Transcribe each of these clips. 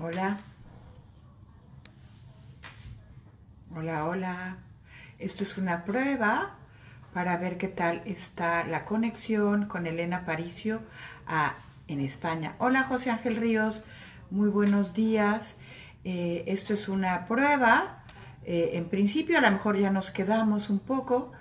Hola. Hola, hola. Esto es una prueba para ver qué tal está la conexión con Elena Paricio a, en España. Hola, José Ángel Ríos. Muy buenos días. Eh, esto es una prueba. Eh, en principio, a lo mejor ya nos quedamos un poco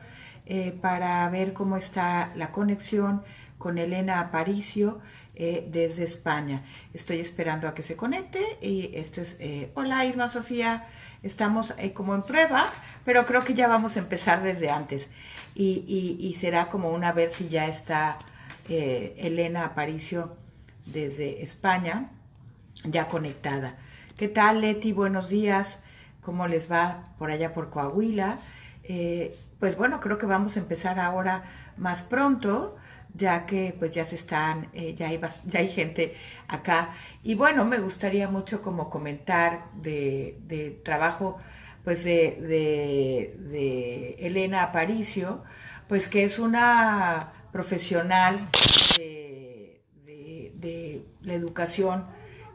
eh, para ver cómo está la conexión con Elena Aparicio eh, desde España. Estoy esperando a que se conecte y esto es, eh, hola Irma Sofía, estamos eh, como en prueba, pero creo que ya vamos a empezar desde antes y, será como una ver si ya está Elena Aparicio desde España ya conectada. ¿Qué tal Leti? Buenos días. ¿Cómo les va por allá por Coahuila? pues bueno, creo que vamos a empezar ahora más pronto ya que pues ya se están, eh, ya, hay, ya hay gente acá. Y bueno, me gustaría mucho como comentar de, trabajo pues de, de, Elena Aparicio, pues que es una profesional de, la educación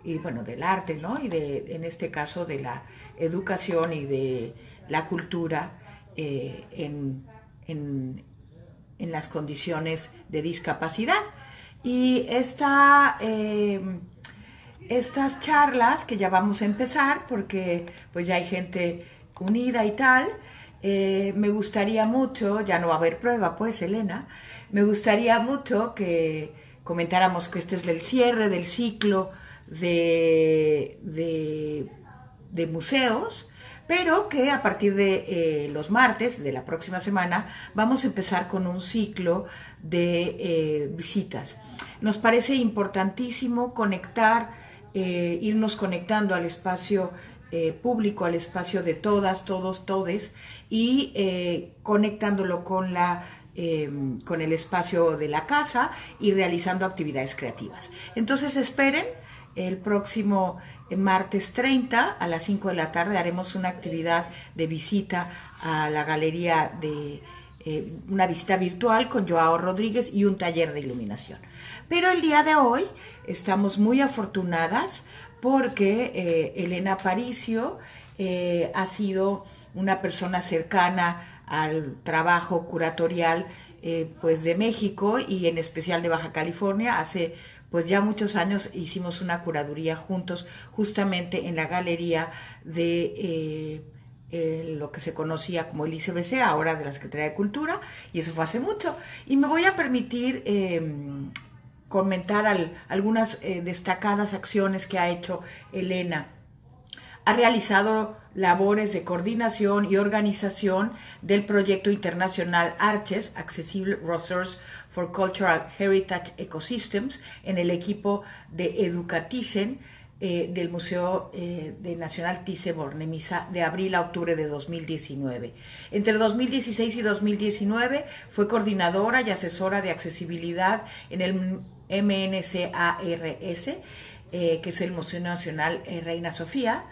y bueno, del arte, ¿no? Y de, en este caso de la educación y de la cultura eh, en, en las condiciones de discapacidad. Y esta, em, estas charlas que ya vamos a empezar, porque pues ya hay gente unida y tal, eh, me gustaría mucho, ya no va a haber prueba pues Elena, me gustaría mucho que comentáramos que este es el cierre del ciclo de, de, de museos, pero que a partir de eh, los martes de la próxima semana vamos a empezar con un ciclo de eh, visitas. Nos parece importantísimo conectar, eh, irnos conectando al espacio público, al espacio de todas, todos, todes, y conectándolo con la con el espacio de la casa y realizando actividades creativas. Entonces esperen el próximo martes 30 a las 5 de la tarde haremos una actividad de visita a la galería de eh, una visita virtual con Joao Rodríguez y un taller de iluminación. Pero el día de hoy estamos muy afortunadas porque eh, Elena Paricio eh, ha sido una persona cercana al trabajo curatorial pues de México y en especial de Baja California. Hace pues ya muchos años hicimos una curaduría juntos, justamente en la galería de eh, lo que se conocía como el ICBC, ahora de la Secretaría de Cultura, y eso fue hace mucho. Y me voy a permitir em, comentar algunas eh, destacadas acciones que ha hecho Elena. Ha realizado labores de coordinación y organización del proyecto internacional ARCHES, Accessible Resource for Cultural Heritage Ecosystems en el equipo de Educaticen eh, del Museo eh, de Nacional Thyssen-Bornemisza de abril a octubre de 2019. Entre 2016 y 2019 fue coordinadora y asesora de accesibilidad en el MNCARS, eh, que es el Museo Nacional Reina Sofía,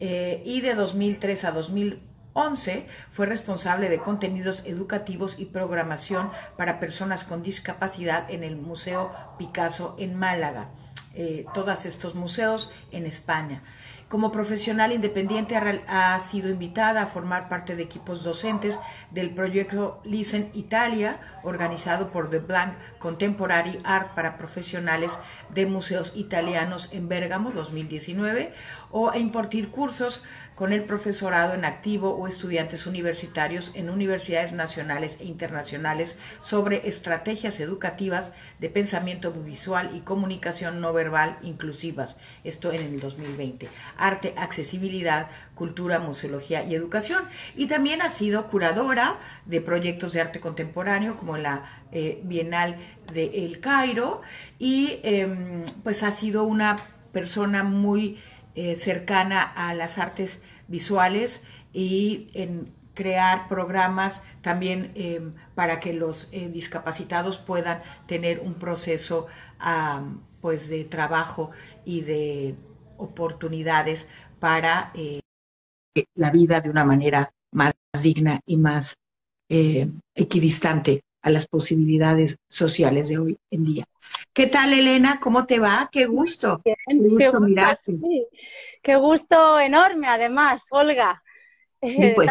y de 2003 a 2000 11 fue responsable de contenidos educativos y programación para personas con discapacidad en el Museo Picasso en Málaga. Eh, todos estos museos en España. Como profesional independiente ha, sido invitada a formar parte de equipos docentes del proyecto Listen Italia, organizado por The Blank Contemporary Art para profesionales de museos italianos en Bérgamo 2019, o a impartir cursos con el profesorado en activo o estudiantes universitarios en universidades nacionales e internacionales sobre estrategias educativas de pensamiento visual y comunicación no verbal inclusivas, esto en el 2020, arte, accesibilidad, cultura, museología y educación. Y también ha sido curadora de proyectos de arte contemporáneo como la eh, Bienal de El Cairo y em, pues ha sido una persona muy eh, cercana a las artes visuales y en crear programas también em, para que los eh, discapacitados puedan tener un proceso pues de trabajo y de oportunidades para eh, la vida de una manera más digna y más equidistante a las posibilidades sociales de hoy en día. ¿Qué tal, Elena? ¿Cómo te va? Qué gusto. qué gusto mirarte. Qué gusto enorme, además, Olga. Eh, pues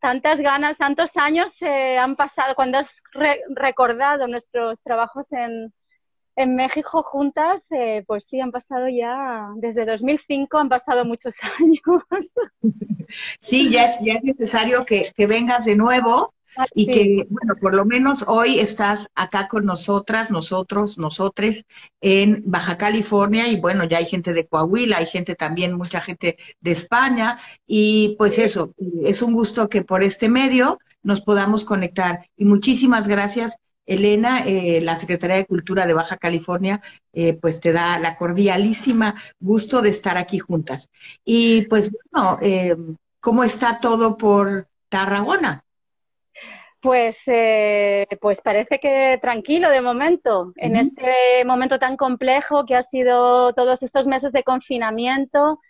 tantas ganas, tantos años se han pasado cuando has recordado nuestros trabajos en, en México juntas, eh, pues sí, han pasado ya, desde 2005 han pasado muchos años. Sí, ya es, ya es necesario que, que vengas de nuevo Y que, bueno, por lo menos hoy estás acá con nosotras, nosotros, nosotres, en Baja California, y bueno, ya hay gente de Coahuila, hay gente también, mucha gente de España, y pues eso, es un gusto que por este medio nos podamos conectar. Y muchísimas gracias. Elena, eh, la Secretaría de Cultura de Baja California, eh, pues te da la cordialísima gusto de estar aquí juntas. Y pues bueno, eh, ¿cómo está todo por Tarragona? Pues, eh, pues parece que tranquilo de momento, en este momento tan complejo que ha sido todos estos meses de confinamiento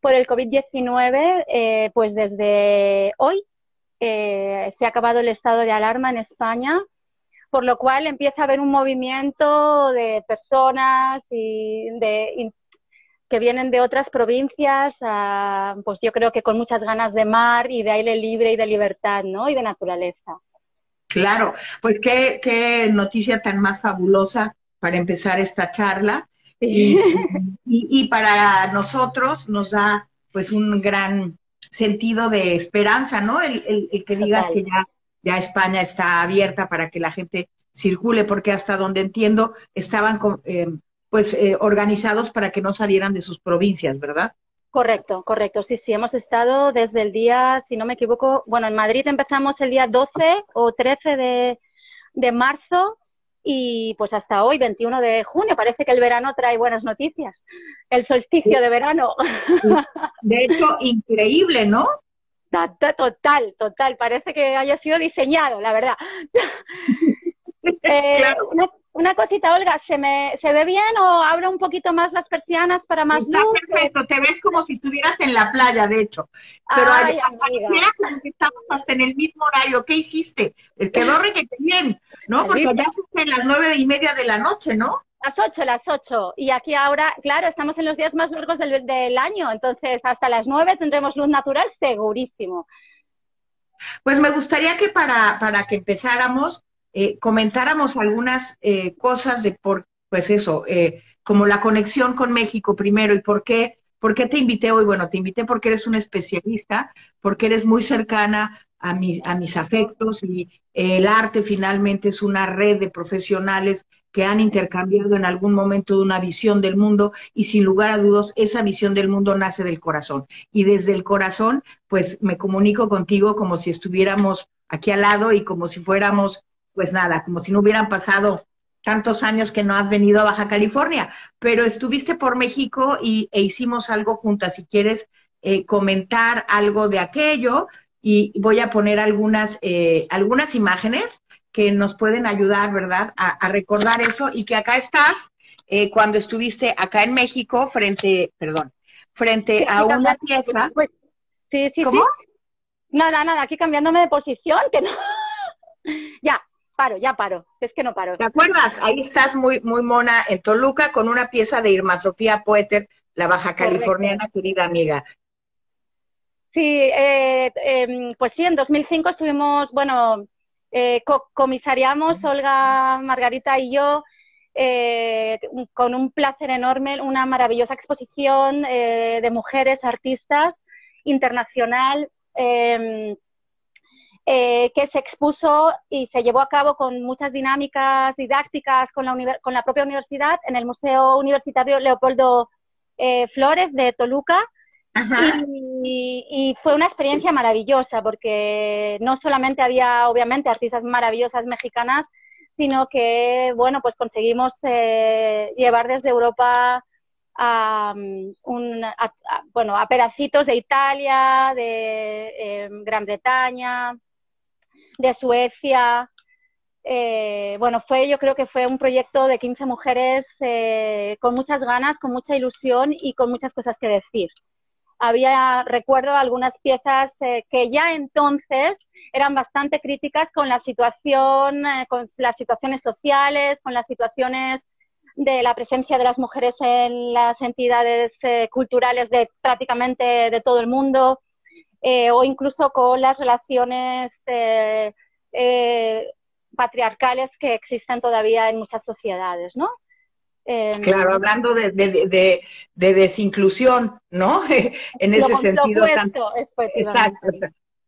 por el COVID-19, eh, pues desde hoy eh, se ha acabado el estado de alarma en España, por lo cual empieza a haber un movimiento de personas y de, que vienen de otras provincias, pues yo creo que con muchas ganas de mar y de aire libre y de libertad, ¿no? Y de naturaleza. Claro, pues qué, qué noticia tan más fabulosa para empezar esta charla. Y, para nosotros nos da pues un gran sentido de esperanza, ¿no? El, que digas que ya, ya España está abierta para que la gente circule, porque hasta donde entiendo estaban eh, pues eh, organizados para que no salieran de sus provincias, ¿verdad? Correcto, correcto. Sí, sí, hemos estado desde el día, si no me equivoco, bueno, en Madrid empezamos el día 12 o 13 de, marzo y pues hasta hoy, 21 de junio, parece que el verano trae buenas noticias. El solsticio de verano. De hecho, increíble, ¿no? Total, total. Parece que haya sido diseñado, la verdad. Eh, una cosita, Olga, ¿se, me, ¿se ve bien o abro un poquito más las persianas para más Está perfecto, te ves si estuvieras en la playa, de hecho. Pero pareciera como que estamos hasta en el mismo horario. ¿Qué hiciste? Quedó requete bien, ¿no? Porque ya son las nueve y media de la noche, ¿no? Las ocho, las ocho. Y aquí ahora, claro, estamos en los días más largos del, del año, entonces hasta las nueve tendremos luz natural segurísimo. Pues me gustaría que para, para que empezáramos, eh, comentáramos algunas eh, cosas de por, pues eso, eh, como la conexión con México primero y por qué, por qué te invité hoy. Bueno, te invité porque eres una especialista, porque eres muy cercana a, a mis afectos y el arte finalmente es una red de profesionales que han intercambiado en algún momento una visión del mundo y sin lugar a dudas esa visión del mundo nace del corazón. Y desde el corazón, pues me comunico contigo como si estuviéramos aquí al lado y como si fuéramos pues nada, como si no hubieran pasado tantos años que no has venido a Baja California, pero estuviste por México y, e hicimos algo juntas. Si quieres eh, comentar algo de aquello, y voy a poner algunas, eh, algunas imágenes que nos pueden ayudar, ¿verdad?, a, recordar eso y que acá estás eh, cuando estuviste acá en México frente, perdón, frente a una pieza. Sí, sí, ¿Cómo? Nada, nada, aquí cambiándome de posición, que no. ya, paro, ya paro, es que no paro. ¿Te acuerdas? Ahí estás muy, muy mona en Toluca con una pieza de Irma Sofía Poeter, la baja californiana, querida amiga. Sí, eh, em, pues sí, en 2005 estuvimos, bueno, eh, comisariamos Olga, Margarita y yo eh, con un placer enorme una maravillosa exposición de mujeres artistas internacional em, eh, que se expuso y se llevó a cabo con muchas dinámicas didácticas con la, con la propia universidad en el Museo Universitario Leopoldo eh, Flores de Toluca. Y, fue una experiencia maravillosa porque no solamente había, obviamente, artistas maravillosas mexicanas, sino que, bueno, pues conseguimos eh, llevar desde Europa a, un, bueno, a pedacitos de Italia, de Gran Bretaña, de Suecia. Eh, bueno, fue, yo creo que fue un proyecto de 15 mujeres eh, con muchas ganas, con mucha ilusión y con muchas cosas que decir. Había, recuerdo, algunas piezas eh, que ya entonces eran bastante críticas con la situación, con las situaciones sociales, con las situaciones de la presencia de las mujeres en las entidades culturales de prácticamente de todo el mundo, eh, o incluso con las relaciones patriarcales que existen todavía en muchas sociedades, ¿no? Em, claro, hablando de, de, de, desinclusión, ¿no? en ese sentido. exacto,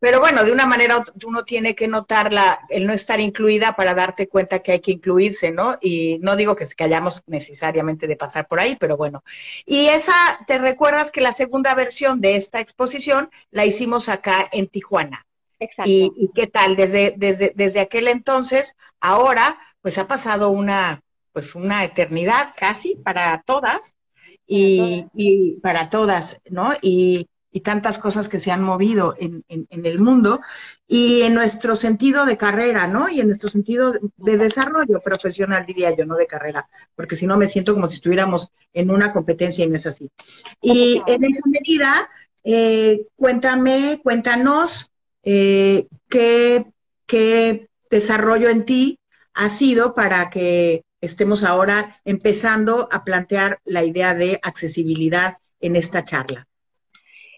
Pero bueno, de una manera uno tiene que notar la, el no estar incluida para darte cuenta que hay que incluirse, ¿no? Y no digo que, que hayamos necesariamente de pasar por ahí, pero bueno. Y esa, ¿te recuerdas que la segunda versión de esta exposición la hicimos acá en Tijuana? Exacto. ¿Y, y qué tal? Desde, desde, desde aquel entonces, ahora, pues ha pasado una, pues una eternidad casi para todas y, y para todas, ¿no? Y, y, tantas cosas que se han movido en, en, el mundo y en nuestro sentido de carrera, ¿no? Y en nuestro sentido de desarrollo profesional, diría yo, no de carrera, porque si no me siento como si estuviéramos en una competencia y no es así. Y en esa medida, eh, cuéntame, cuéntanos eh, qué, qué desarrollo en ti ha sido para que estemos ahora empezando a plantear la idea de accesibilidad en esta charla?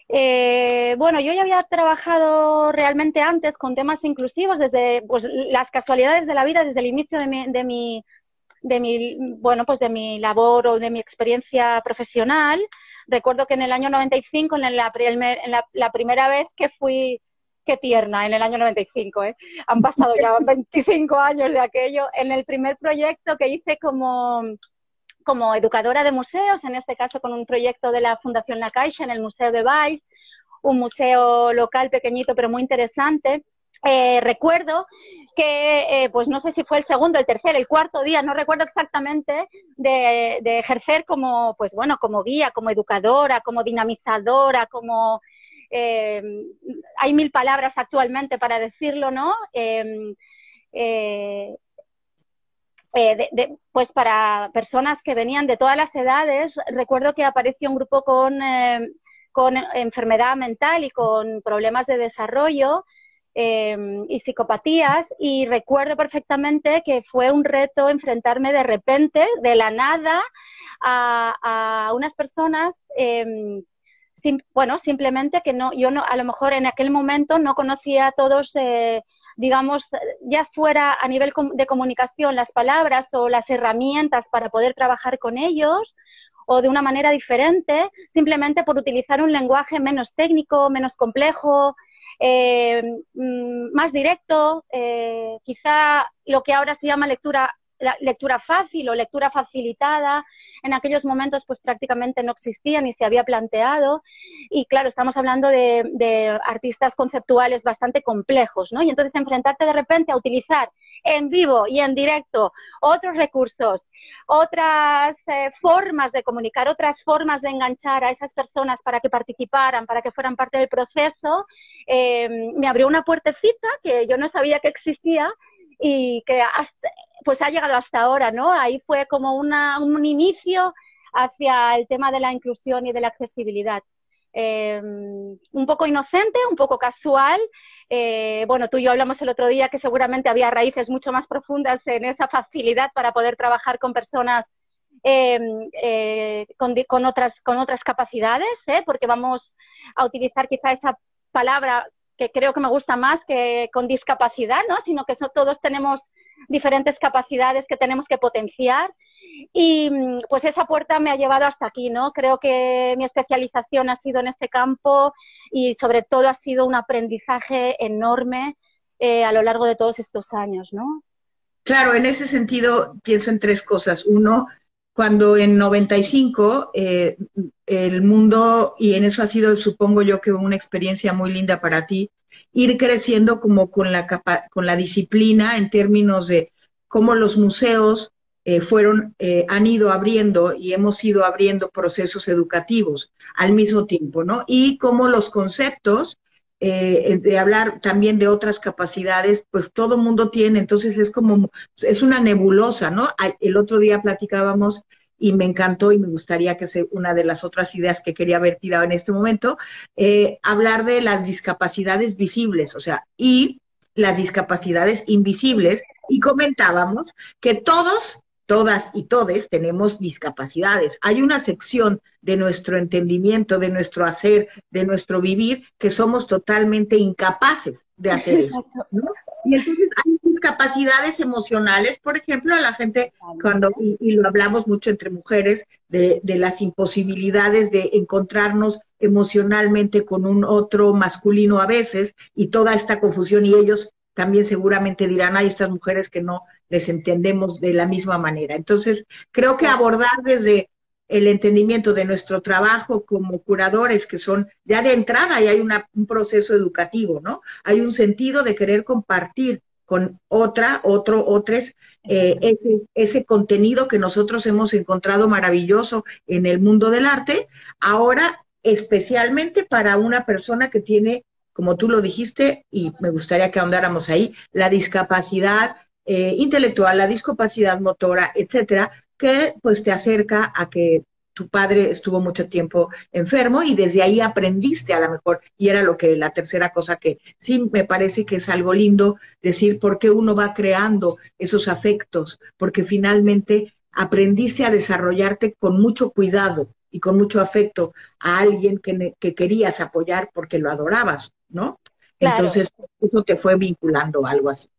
Eh, bueno, yo ya había trabajado realmente antes con temas inclusivos desde pues, las casualidades de la vida, desde el inicio de mi, de mi, de mi, bueno, pues de mi labor o de mi experiencia profesional. Recuerdo que en el año 95, en la, en la, la primera vez que fui qué tierna en el año 95, ¿eh? Han pasado ya 25 años de aquello. En el primer proyecto que hice como, como educadora de museos, en este caso con un proyecto de la Fundación La Caixa en el Museo de Valls, un museo local pequeñito pero muy interesante. Eh, recuerdo que, eh, pues no sé si fue el segundo, el tercer, el cuarto día, no recuerdo exactamente, de, ejercer como, pues bueno, como guía, como educadora, como dinamizadora, como eh, hay mil palabras actualmente para decirlo, ¿no? Em, eh, pues para personas que venían de todas las edades, recuerdo que apareció un grupo con, em, con enfermedad mental y con problemas de desarrollo em, y psicopatías y recuerdo perfectamente que fue un reto enfrentarme de repente, de la nada, a, a unas personas bueno, simplemente que no, yo no, a lo mejor en aquel momento no conocía a todos, eh, digamos, ya fuera a nivel de comunicación las palabras o las herramientas para poder trabajar con ellos o de una manera diferente, simplemente por utilizar un lenguaje menos técnico, menos complejo, eh, mm, más directo, eh, quizá lo que ahora se llama lectura lectura fácil o lectura facilitada, en aquellos momentos pues prácticamente no existía ni se había planteado y claro, estamos hablando de, artistas conceptuales bastante complejos, ¿no? Y entonces enfrentarte de repente a utilizar en vivo y en directo otros recursos, otras eh, formas de comunicar, otras formas de enganchar a esas personas para que participaran, para que fueran parte del proceso, eh, me abrió una puertecita que yo no sabía que existía y que pues ha llegado hasta ahora, ¿no? Ahí fue como una, un inicio hacia el tema de la inclusión y de la accesibilidad. Em, un poco inocente, un poco casual. Eh, bueno, tú y yo hablamos el otro día que seguramente había raíces mucho más profundas en esa facilidad para poder trabajar con personas eh, con, con, otras, con otras capacidades, ¿eh? porque vamos a utilizar quizá esa palabra que creo que me gusta más que con discapacidad, ¿no? Sino que todos tenemos diferentes capacidades que tenemos que potenciar. Y mm, pues esa puerta me ha llevado hasta aquí, ¿no? Creo que mi especialización ha sido en este campo y sobre todo ha sido un aprendizaje enorme eh, a lo largo de todos estos años, ¿no? Claro, en ese sentido pienso en tres cosas. Uno, cuando en 95 eh, el mundo, y en eso ha sido, supongo yo, que una experiencia muy linda para ti, ir creciendo como con la, con la disciplina en términos de cómo los museos eh, fueron, eh, han ido abriendo y hemos ido abriendo procesos educativos al mismo tiempo, ¿no? Y cómo los conceptos de hablar también de otras capacidades, pues todo mundo tiene, entonces es como, es una nebulosa, ¿no? El otro día platicábamos y me encantó y me gustaría que sea una de las otras ideas que quería haber tirado en este momento, eh, hablar de las discapacidades visibles, o sea, y las discapacidades invisibles y comentábamos que todos, todas y todes tenemos discapacidades. Hay una sección de nuestro entendimiento, de nuestro hacer, de nuestro vivir, que somos totalmente incapaces de hacer eso. Y entonces hay discapacidades emocionales, por ejemplo, a la gente, cuando, y, lo hablamos mucho entre mujeres, de, de, las imposibilidades de encontrarnos emocionalmente con un otro masculino a veces, y toda esta confusión, y ellos también seguramente dirán, hay estas mujeres que no les entendemos de la misma manera. Entonces, creo que abordar desde el entendimiento de nuestro trabajo como curadores, que son ya de entrada y hay un proceso educativo, ¿no? Hay un sentido de querer compartir con otra, otro, otros, eh, ese, ese, contenido que nosotros hemos encontrado maravilloso en el mundo del arte, ahora especialmente para una persona que tiene, como tú lo dijiste, y me gustaría que ahondáramos ahí, la discapacidad eh, intelectual, la discapacidad motora, etcétera, que pues te acerca a que tu padre estuvo mucho tiempo enfermo y desde ahí aprendiste a lo mejor, y era lo que la tercera cosa que sí me parece que es algo lindo decir por qué uno va creando esos afectos, porque finalmente aprendiste a desarrollarte con mucho cuidado y con mucho afecto a alguien que, que querías apoyar porque lo adorabas, ¿no? Entonces, eso te fue vinculando algo así.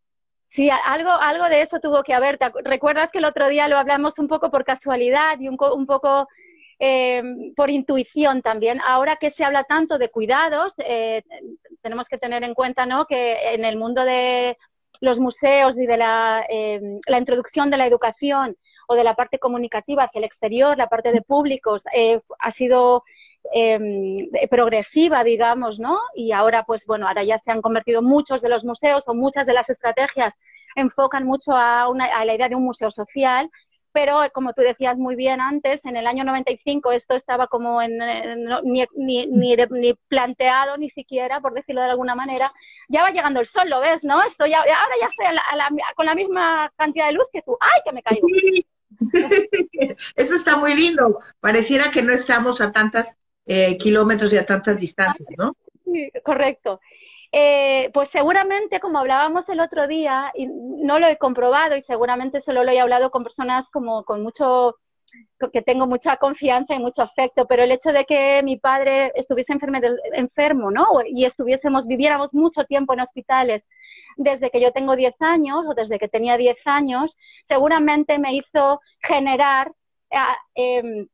Sí, algo, algo de eso tuvo que haber. ¿Recuerdas que el otro día lo hablamos un poco por casualidad y un, un poco eh, por intuición también? Ahora que se habla tanto de cuidados, eh, tenemos que tener en cuenta ¿no? que en el mundo de los museos y de la, eh, la introducción de la educación o de la parte comunicativa hacia el exterior, la parte de públicos, ha sido Em, progresiva, digamos, ¿no? Y ahora, pues bueno, ahora ya se han convertido muchos de los museos o muchas de las estrategias enfocan mucho a, la idea de un museo social, pero como tú decías muy bien antes, en el año 95 esto estaba como en, ni, ni, planteado ni siquiera, por decirlo de alguna manera. Ya va llegando el sol, ¿lo ves, no? Estoy ahora ya estoy con la misma cantidad de luz que tú. ¡Ay, que me caigo! Eso está muy lindo. Pareciera que no estamos a tantas eh, kilómetros y a tantas distancias, ¿no? Sí, correcto. Eh, pues seguramente, como hablábamos el otro día, y no lo he comprobado y seguramente solo lo he hablado con personas como con mucho, que tengo mucha confianza y mucho afecto, pero el hecho de que mi padre estuviese enfermo, ¿no? Y estuviésemos, viviéramos mucho tiempo en hospitales desde que yo tengo 10 años o desde que tenía 10 años, seguramente me hizo generar... Eh,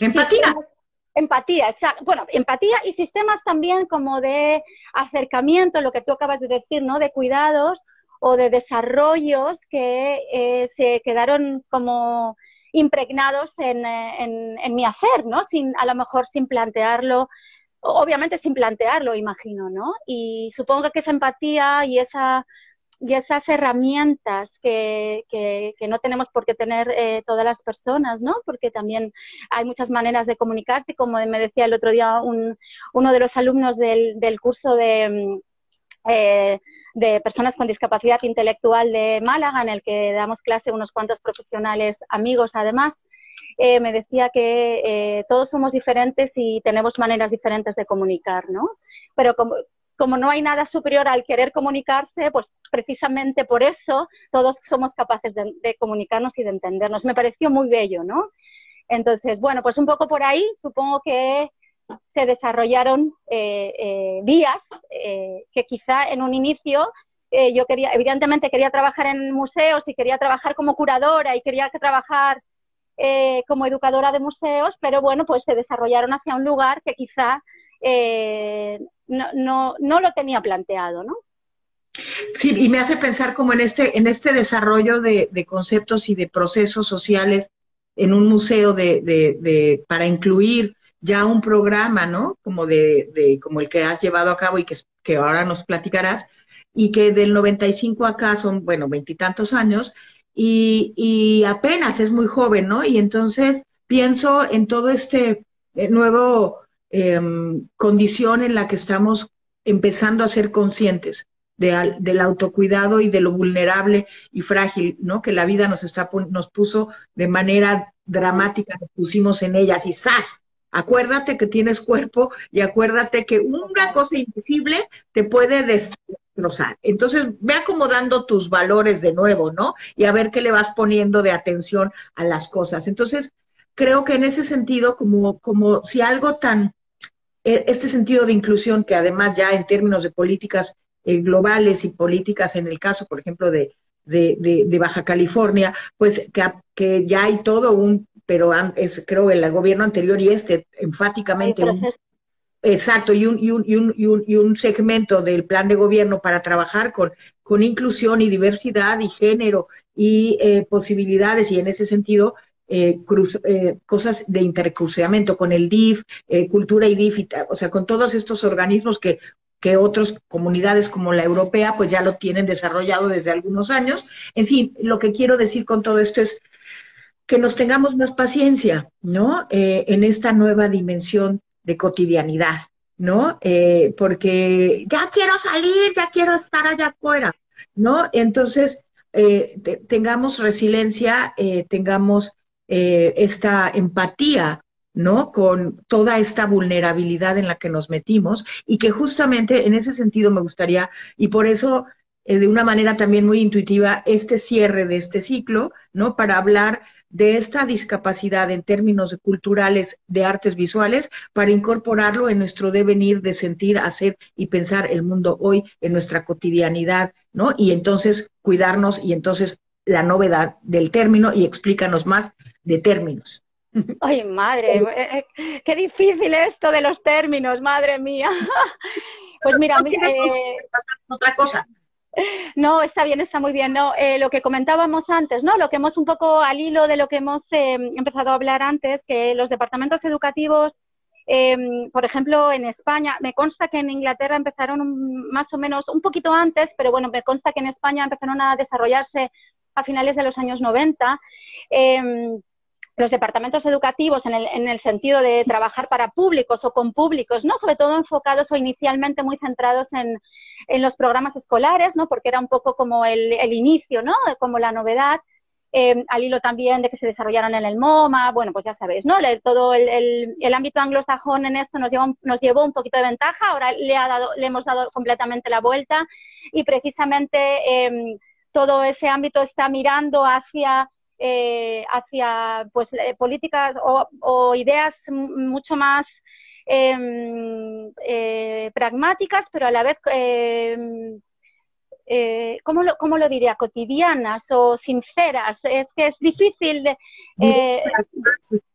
Empatía. Empatía, exacto. Bueno, empatía y sistemas también como de acercamiento, lo que tú acabas de decir, ¿no? De cuidados o de desarrollos que eh, se quedaron como impregnados en, en, en, mi hacer, ¿no? Sin, a lo mejor sin plantearlo, obviamente sin plantearlo, imagino, ¿no? Y supongo que esa empatía y esa y esas herramientas que, que, no tenemos por qué tener eh, todas las personas, ¿no? Porque también hay muchas maneras de comunicarte, como me decía el otro día un, uno de los alumnos del, del curso de, mm, eh, de personas con discapacidad intelectual de Málaga, en el que damos clase unos cuantos profesionales amigos además, eh, me decía que todos somos diferentes y tenemos maneras diferentes de comunicar, ¿no? Pero como, como no hay nada superior al querer comunicarse, pues precisamente por eso todos somos capaces de, comunicarnos y de entendernos. Me pareció muy bello, ¿no? Entonces, bueno, pues un poco por ahí supongo que se desarrollaron eh, eh, vías eh, que quizá en un inicio yo quería, evidentemente quería trabajar en museos y quería trabajar como curadora y quería trabajar como educadora de museos, pero bueno, pues se desarrollaron hacia un lugar que quizá eh, no, no, no lo tenía planteado, ¿no? Sí, y me hace pensar como en este, en este desarrollo de, conceptos y de procesos sociales en un museo de, de, para incluir ya un programa, ¿no? Como de, de, como el que has llevado a cabo y que, que ahora nos platicarás, y que del 95 acá son, bueno, veintitantos años, y, y apenas es muy joven, ¿no? Y entonces pienso en todo este eh, nuevo Em, condición en la que estamos empezando a ser conscientes de, del autocuidado y de lo vulnerable y frágil, ¿no? Que la vida nos está nos puso de manera dramática, nos pusimos en ellas y ¡zas! Acuérdate que tienes cuerpo y acuérdate que una cosa invisible te puede destrozar. Entonces, ve acomodando tus valores de nuevo, ¿no? Y a ver qué le vas poniendo de atención a las cosas. Entonces, creo que en ese sentido, como, como si algo tan, e, este sentido de inclusión, que además ya en términos de políticas eh, globales y políticas, en el caso, por ejemplo, de, de, Baja California, pues que, que, ya hay todo un, pero es creo el gobierno anterior y este enfáticamente Exacto, y un, y, un, y, un, y, un, segmento del plan de gobierno para trabajar con, con inclusión y diversidad y género y eh, posibilidades, y en ese sentido, eh, eh, cosas de intercruceamiento con el DIF, Cultura y DIF, o sea, con todos estos organismos que, que otras comunidades como la europea, pues ya lo tienen desarrollado desde algunos años. En fin, lo que quiero decir con todo esto es que nos tengamos más paciencia, ¿no? en esta nueva dimensión de cotidianidad, ¿no? Eh, porque ya quiero salir, ya quiero estar allá afuera, ¿no? Entonces, eh, tengamos resiliencia, eh, tengamos esta empatía, ¿no? Con toda esta vulnerabilidad en la que nos metimos y que justamente en ese sentido me gustaría, y por eso de una manera también muy intuitiva, este cierre de este ciclo, ¿no? Para hablar de esta discapacidad en términos culturales de artes visuales para incorporarlo en nuestro devenir de sentir, hacer y pensar el mundo hoy en nuestra cotidianidad, ¿no? Y entonces cuidarnos y entonces la novedad del término y explícanos más de términos. Ay, madre, eh, eh, qué difícil esto de los términos, madre mía. Pues mira, eh, otra cosa. No, está bien, está muy bien. No, eh, lo que comentábamos antes, ¿no? Lo que hemos un poco al hilo de lo que hemos eh, empezado a hablar antes, que los departamentos educativos, em, por ejemplo, en España, me consta que en Inglaterra empezaron más o menos un poquito antes, pero bueno, me consta que en España empezaron a desarrollarse a finales de los años 90 los departamentos educativos en el, en el, sentido de trabajar para públicos o con públicos, ¿no? Sobre todo enfocados o inicialmente muy centrados en, en los programas escolares, ¿no? Porque era un poco como el, el inicio, ¿no? Como la novedad. Eh, al hilo también de que se desarrollaron en el MoMA, bueno, pues ya sabéis, ¿no? todo el, el, ámbito anglosajón en esto nos llevó, nos llevó un poquito de ventaja, ahora le, ha dado, le hemos dado completamente la vuelta y precisamente eh, todo ese ámbito está mirando hacia eh, hacia pues, eh, políticas o, ideas mucho más em, eh, pragmáticas, pero a la vez, em, ¿cómo, lo, ¿cómo, lo, diría? Cotidianas o sinceras. Es que es difícil. De,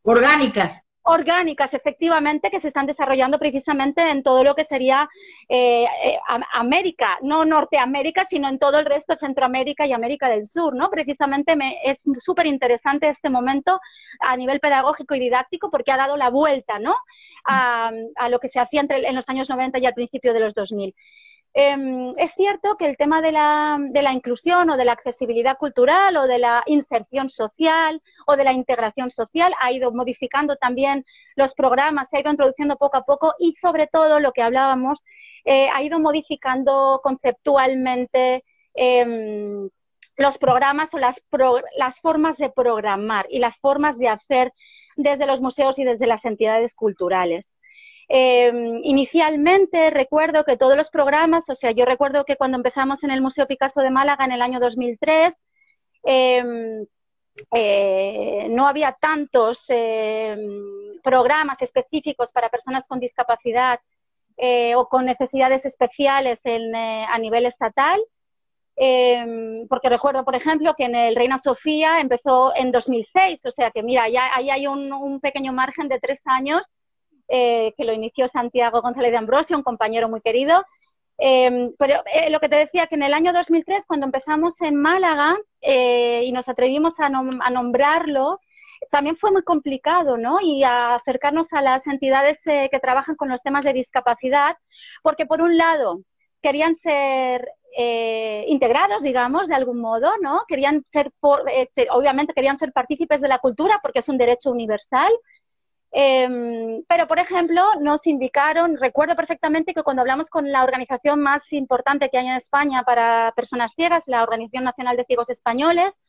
orgánicas orgánicas, efectivamente, que se están desarrollando precisamente en todo lo que sería eh, eh, América, no Norteamérica, sino en todo el resto de Centroamérica y América del Sur, ¿no? Precisamente me, es súper interesante este momento a nivel pedagógico y didáctico porque ha dado la vuelta, ¿no? A, lo que se hacía entre, en los años 90 y al principio de los 2000. Em, es cierto que el tema de la, inclusión o de la accesibilidad cultural o de la inserción social o de la integración social ha ido modificando también los programas, se ha ido introduciendo poco a poco y sobre todo lo que hablábamos, eh, ha ido modificando conceptualmente em, los programas o las formas de programar y las formas de hacer desde los museos y desde las entidades culturales. Em, inicialmente recuerdo que todos los programas, o sea, yo recuerdo que cuando empezamos en el Museo Picasso de Málaga en el año 2003, em, eh, no había tantos em, programas específicos para personas con discapacidad eh, o con necesidades especiales eh, a nivel estatal. porque recuerdo, por ejemplo, que en el Reina Sofía empezó en 2006, o sea que mira, ahí hay un pequeño margen de tres años eh, que lo inició Santiago González de Ambrosio, un compañero muy querido. Em, pero eh, lo que te decía, que en el año 2003, cuando empezamos en Málaga eh, y nos atrevimos a, nombrarlo, también fue muy complicado, ¿no? Y a acercarnos a las entidades que trabajan con los temas de discapacidad, porque por un lado querían ser integrados, digamos, de algún modo, ¿no? Querían ser, obviamente querían ser partícipes de la cultura porque es un derecho universal, Em, pero, por ejemplo, nos indicaron, recuerdo perfectamente que cuando hablamos con la organización más importante que hay en España para personas ciegas, la Organización Nacional de Ciegos Españoles,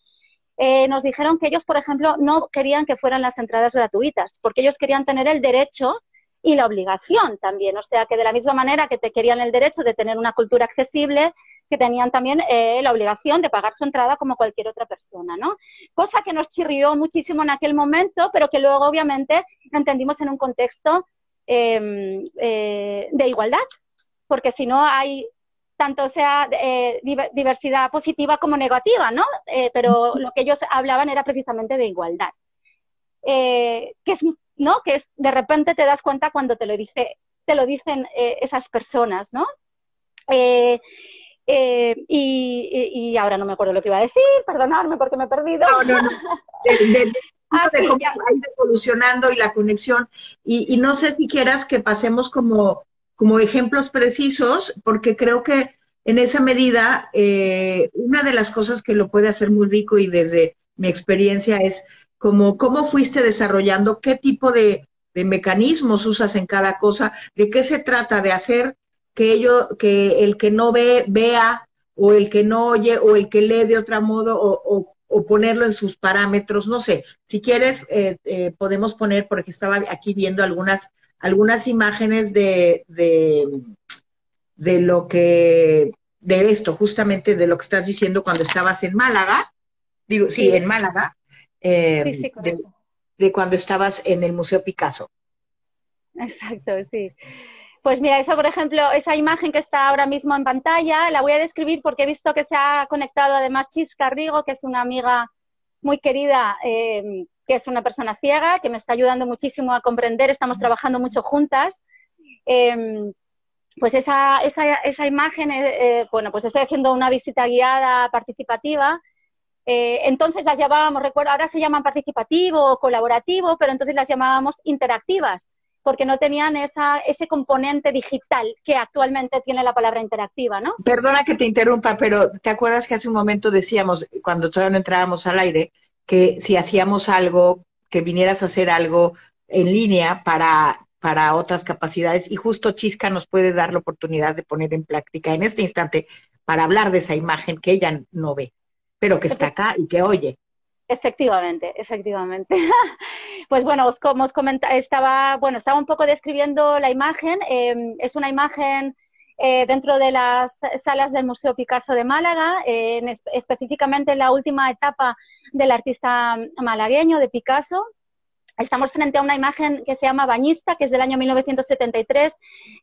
eh, nos dijeron que ellos, por ejemplo, no querían que fueran las entradas gratuitas, porque ellos querían tener el derecho y la obligación también. O sea, que de la misma manera que te querían el derecho de tener una cultura accesible, que tenían también eh, la obligación de pagar su entrada como cualquier otra persona, ¿no? Cosa que nos chirrió muchísimo en aquel momento, pero que luego obviamente entendimos en un contexto em, eh, de igualdad, porque si no hay tanto sea eh, diversidad positiva como negativa, ¿no? pero lo que ellos hablaban era precisamente de igualdad. que es ¿no? Que es, de repente te das cuenta cuando te lo, dice, te lo dicen esas personas, ¿no? Eh, eh, y, ahora no me acuerdo lo que iba a decir, perdonadme porque me he perdido. No, no, no. De, ah, cómo ha ido evolucionando y la conexión. Y, no sé si quieras que pasemos como, como ejemplos precisos, porque creo que en esa medida, una de las cosas que lo puede hacer muy rico y desde mi experiencia es como cómo fuiste desarrollando, qué tipo de, mecanismos usas en cada cosa, de qué se trata de hacer que ello, que el que no ve, vea, o el que no oye, o el que lee de otro modo, o, ponerlo en sus parámetros, no sé. Si quieres, eh, eh, podemos poner, porque estaba aquí viendo algunas, algunas imágenes de, de, de lo que, de esto, justamente de lo que estás diciendo cuando estabas en Málaga, digo, sí. en Málaga, eh, de, cuando estabas en el Museo Picasso. Exacto, sí. Pues mira, eso, por ejemplo, esa imagen que está ahora mismo en pantalla, la voy a describir porque he visto que se ha conectado además Chis Carrigo, que es una amiga muy querida, em, que es una persona ciega, que me está ayudando muchísimo a comprender, estamos trabajando mucho juntas. Em, pues esa, esa, esa imagen, eh, eh, bueno, pues estoy haciendo una visita guiada participativa. Eh, entonces las llamábamos, recuerdo, ahora se llaman participativo o colaborativo, pero entonces las llamábamos interactivas, porque no tenían esa, ese componente digital que actualmente tiene la palabra interactiva, ¿no? Perdona que te interrumpa, pero ¿te acuerdas que hace un momento decíamos, cuando todavía no entrábamos al aire, que si hacíamos algo, que vinieras a hacer algo en línea para, para otras capacidades, y justo Chisca nos puede dar la oportunidad de poner en práctica en este instante para hablar de esa imagen que ella no ve pero que está acá y que oye. Efectivamente, efectivamente. pues bueno, como os comentaba, estaba, bueno, estaba un poco describiendo la imagen. Em, es una imagen eh, dentro de las salas del Museo Picasso de Málaga, específicamente en la última etapa del artista malagueño de Picasso. Estamos frente a una imagen que se llama Bañista, que es del año 1973,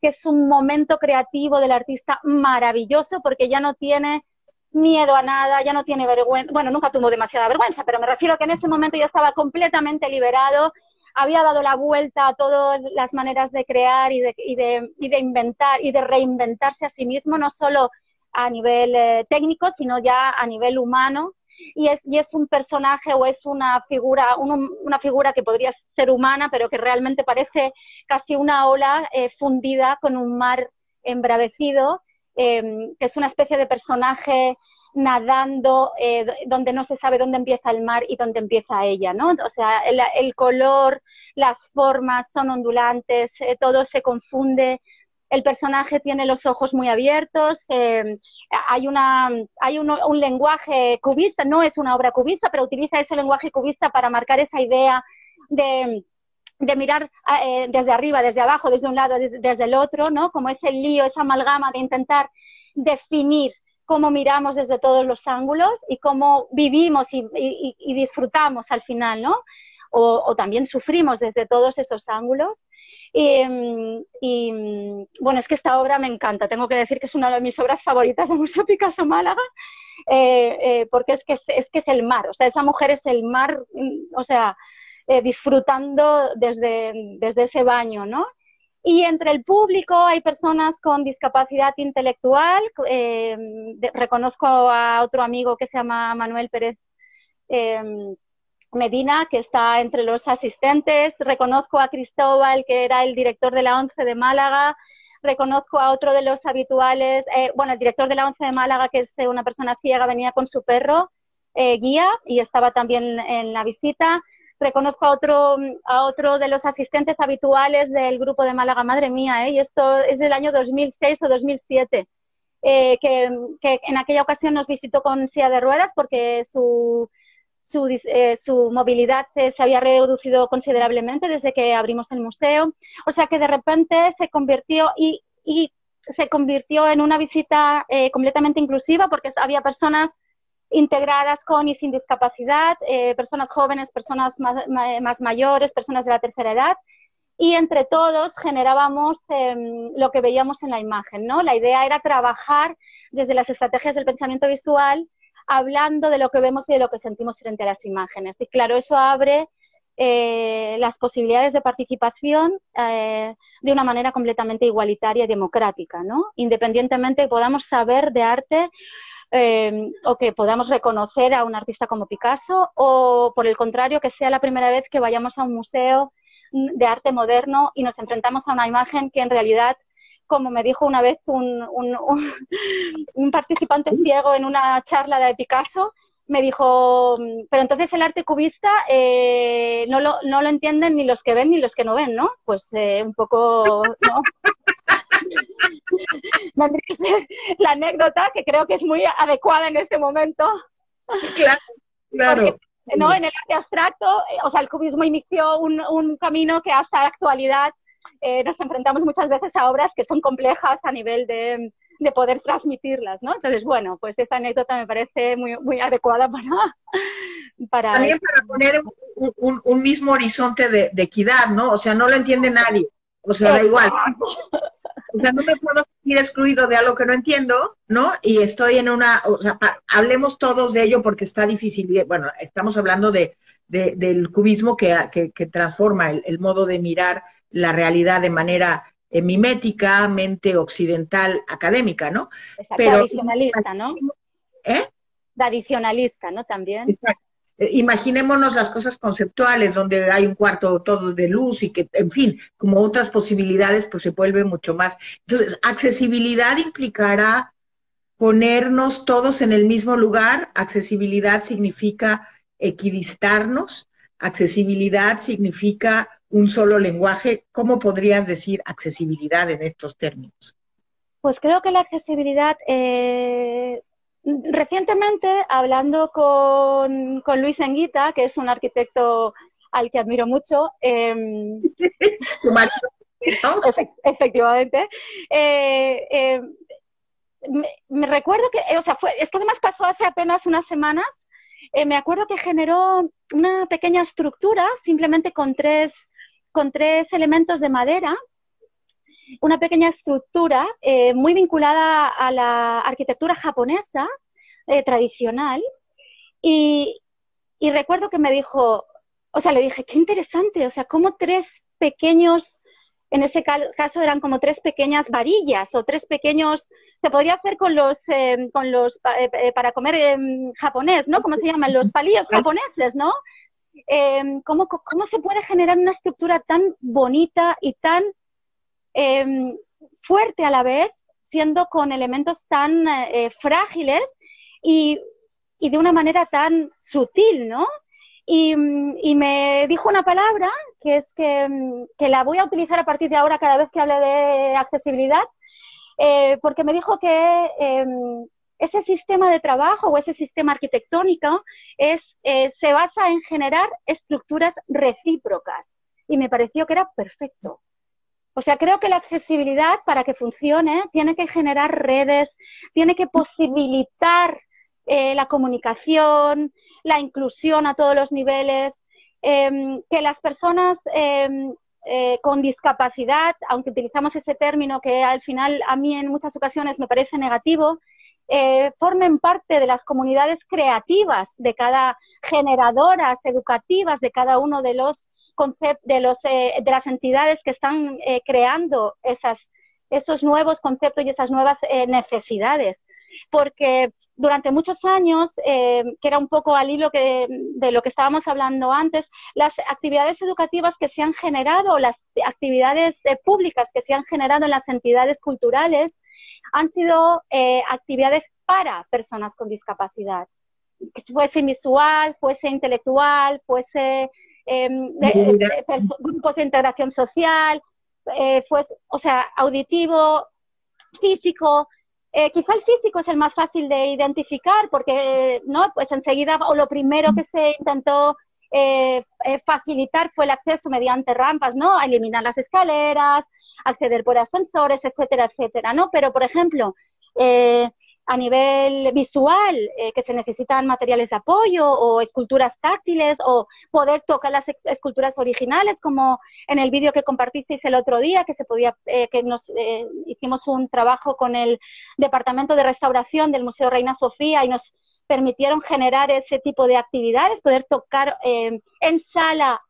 que es un momento creativo del artista maravilloso porque ya no tiene miedo a nada, ya no tiene vergüenza, bueno, nunca tuvo demasiada vergüenza, pero me refiero a que en ese momento ya estaba completamente liberado, había dado la vuelta a todas las maneras de crear y de, y de, y de inventar y de reinventarse a sí mismo, no solo a nivel eh, técnico, sino ya a nivel humano. Y es, y es un personaje o es una figura, una figura que podría ser humana, pero que realmente parece casi una ola eh, fundida con un mar embravecido Em, que es una especie de personaje nadando eh, donde no se sabe dónde empieza el mar y dónde empieza ella, ¿no? O sea, el, color, las formas son ondulantes, eh, todo se confunde. El personaje tiene los ojos muy abiertos, em, hay, una, hay un, lenguaje cubista, no es una obra cubista, pero utiliza ese lenguaje cubista para marcar esa idea de, de mirar eh, desde arriba, desde abajo, desde un lado, desde, el otro, ¿no? Como ese lío, esa amalgama de intentar definir cómo miramos desde todos los ángulos y cómo vivimos y, disfrutamos al final, ¿no? O, también sufrimos desde todos esos ángulos. Y, bueno, es que esta obra me encanta. Tengo que decir que es una de mis obras favoritas de Museo Picasso Málaga, eh, eh, porque es que es, que es el mar. O sea, esa mujer es el mar, mm, o sea, eh, disfrutando desde, desde ese baño, ¿no? Y entre el público hay personas con discapacidad intelectual. Eh, reconozco a otro amigo que se llama Manuel Pérez eh, Medina, que está entre los asistentes. Reconozco a Cristóbal, que era el director de la ONCE de Málaga. Reconozco a otro de los habituales, bueno, el director de la ONCE de Málaga, que es una persona ciega, venía con su perro guía y estaba también en la visita reconozco a otro, a otro de los asistentes habituales del grupo de Málaga, madre mía, ¿eh? y esto es del año 2006 o 2007, eh, que, que, en aquella ocasión nos visitó con silla de ruedas porque su, su, eh, su movilidad se había reducido considerablemente desde que abrimos el museo. O sea que de repente se convirtió y, y se convirtió en una visita eh, completamente inclusiva porque había personas integradas con y sin discapacidad, eh, personas jóvenes, personas más, más, mayores, personas de la tercera edad, y entre todos generábamos em, lo que veíamos en la imagen, ¿no? La idea era trabajar desde las estrategias del pensamiento visual, hablando de lo que vemos y de lo que sentimos frente a las imágenes. Y claro, eso abre eh, las posibilidades de participación eh, de una manera completamente igualitaria y democrática, ¿no? Independientemente podamos saber de arte eh, o que podamos reconocer a un artista como Picasso o, por el contrario, que sea la primera vez que vayamos a un museo de arte moderno y nos enfrentamos a una imagen que en realidad, como me dijo una vez un, un, participante ciego en una charla de Picasso, me dijo, pero entonces el arte cubista eh, no, lo, no, lo, entienden ni los que ven ni los que no ven, ¿no? Pues eh, un poco, ¿no? La anécdota que creo que es muy adecuada en este momento. Claro, claro. ¿no? En el arte abstracto, eh, o sea, el cubismo inició un, un camino que hasta la actualidad eh, nos enfrentamos muchas veces a obras que son complejas a nivel de, de, poder transmitirlas, ¿no? Entonces, bueno, pues esa anécdota me parece muy, muy adecuada para... para También para poner un, un, mismo horizonte de, de, equidad, ¿no? O sea, no lo entiende nadie. O sea, da igual. O sea, no me puedo sentir excluido de algo que no entiendo, ¿no? Y estoy en una, o sea, hablemos todos de ello porque está difícil. Bueno, estamos hablando de, del cubismo que, que, transforma el, modo de mirar la realidad de manera eh, mimética, mente occidental, académica, ¿no? Pero, tradicionalista, ¿no? ¿Eh? Tradicionalista, ¿no? También. Exacto. Eh, imaginémonos las cosas conceptuales, donde hay un cuarto todo de luz y que, en fin, como otras posibilidades, pues se vuelve mucho más. Entonces, accesibilidad implicará ponernos todos en el mismo lugar. Accesibilidad significa equidistarnos. Accesibilidad significa un solo lenguaje. ¿Cómo podrías decir accesibilidad en estos términos? Pues creo que la accesibilidad eh, Recientemente, hablando con, Luis Enguita, que es un arquitecto al que admiro mucho, efectivamente, eh, me, recuerdo que, o sea, fue, esto además pasó hace apenas unas semanas, eh, me acuerdo que generó una pequeña estructura simplemente con tres, con tres elementos de madera una pequeña estructura eh, muy vinculada a la arquitectura japonesa eh, tradicional y, recuerdo que me dijo, o sea, le dije, qué interesante, o sea, como tres pequeños, en ese caso eran como tres pequeñas varillas o tres pequeños, se podría hacer con los, eh, con los para comer japonés, ¿no? ¿Cómo se llaman? Los palillos japoneses, ¿no? ¿cómo, ¿Cómo se puede generar una estructura tan bonita y tan Em, fuerte a la vez, siendo con elementos tan eh, frágiles y, de una manera tan sutil, ¿no? Y, me dijo una palabra que es que, la voy a utilizar a partir de ahora cada vez que hable de accesibilidad, eh, porque me dijo que em, ese sistema de trabajo o ese sistema arquitectónico es, eh, se basa en generar estructuras recíprocas. Y me pareció que era perfecto. O sea, creo que la accesibilidad para que funcione tiene que generar redes, tiene que posibilitar eh, la comunicación, la inclusión a todos los niveles, em, que las personas em, eh, con discapacidad, aunque utilizamos ese término que al final a mí en muchas ocasiones me parece negativo, eh, formen parte de las comunidades creativas de cada generadoras educativas de cada uno de los de, los, eh, de las entidades que están eh, creando esos nuevos conceptos y esas nuevas eh, necesidades. Porque durante muchos años, que era un poco al hilo que, de lo que estábamos hablando antes, las actividades educativas que se han generado, las actividades públicas que se han generado en las entidades culturales, han sido actividades para personas con discapacidad. Fuese visual, fuese intelectual, fuese Em, grupos de integración social, eh, pues, o sea, auditivo, físico, eh, quizá el físico es el más fácil de identificar porque, ¿no? Pues enseguida, o lo primero que se intentó eh, eh, facilitar fue el acceso mediante rampas, ¿no? A eliminar las escaleras, acceder por ascensores, etcétera, etcétera, ¿no? Pero, por ejemplo, eh, a nivel visual, eh, que se necesitan materiales de apoyo o esculturas táctiles o poder tocar las esculturas originales, como en el vídeo que compartisteis el otro día, que se podía, eh, que nos eh, hicimos un trabajo con el Departamento de Restauración del Museo Reina Sofía y nos permitieron generar ese tipo de actividades, poder tocar en sala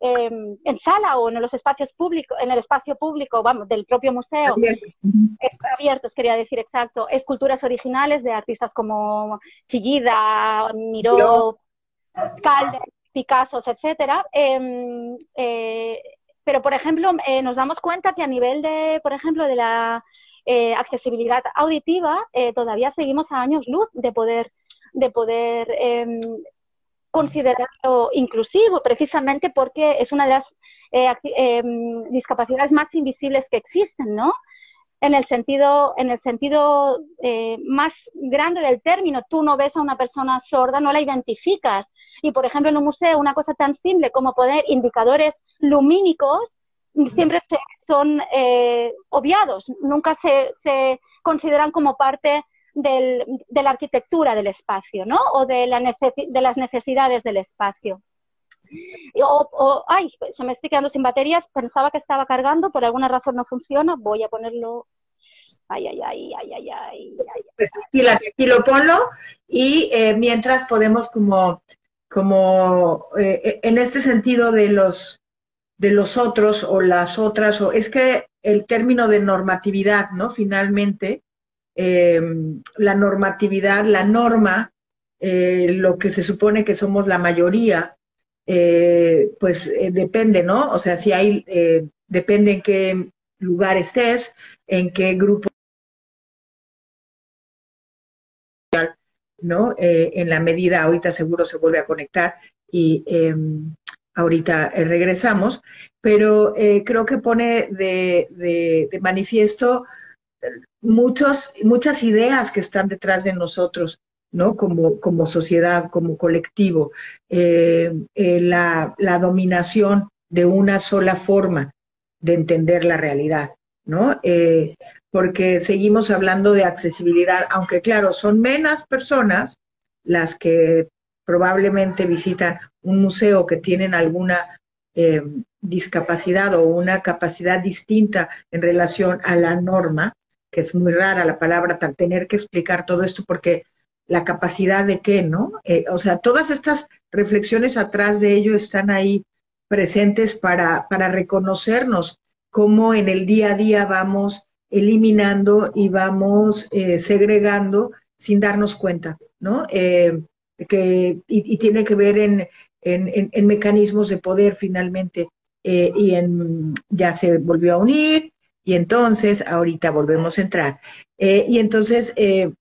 Em, en sala o en los espacios públicos, en el espacio público, vamos, del propio museo, abiertos, quería decir exacto, esculturas originales de artistas como Chillida, Miró, Calder, Picasso, etcétera. Em, eh, pero, por ejemplo, eh, nos damos cuenta que a nivel de, por ejemplo, de la eh, accesibilidad auditiva, todavía seguimos a años luz de poder de poder em, considerarlo inclusivo, precisamente porque es una de las eh, em, discapacidades más invisibles que existen, ¿no? En el sentido, en el sentido eh, más grande del término, tú no ves a una persona sorda, no la identificas. Y, por ejemplo, en un museo, una cosa tan simple como poner indicadores lumínicos siempre son eh, obviados, nunca se, se consideran como parte del, de la arquitectura del espacio, ¿no? O de, la de las necesidades del espacio. O, ay, se me estoy quedando sin baterías, pensaba que estaba cargando, por alguna razón no funciona, voy a ponerlo. Ay, ay, ay, ay, ay, ay. Pues tranquilo, ponlo y eh, mientras podemos como, como eh, en este sentido de los de los otros o las otras, o es que el término de normatividad, ¿no? Finalmente, eh, la normatividad, la norma, eh, lo que se supone que somos la mayoría, eh, pues depende, ¿no? O sea, si hay, depende en qué lugar estés, en qué grupo, ¿no? en la medida, ahorita seguro se vuelve a conectar y em, ahorita regresamos, pero creo que pone de manifiesto muchos, muchas ideas que están detrás de nosotros, ¿no? Como, como sociedad, como colectivo, eh, eh, la, la, dominación de una sola forma de entender la realidad, ¿no? Eh, porque seguimos hablando de accesibilidad, aunque claro, son menos personas las que probablemente visitan un museo que tienen alguna discapacidad o una capacidad distinta en relación a la norma, que es muy rara la palabra, tener que explicar todo esto porque la capacidad de qué, ¿no? Eh, o sea, todas estas reflexiones atrás de ello están ahí presentes para, para reconocernos cómo en el día a día vamos eliminando y vamos eh, segregando sin darnos cuenta, ¿no? Eh, que, y, tiene que ver en, en, en, mecanismos de poder finalmente, y en, ya se volvió a unir, y entonces, ahorita volvemos a entrar. Eh, y entonces, eh,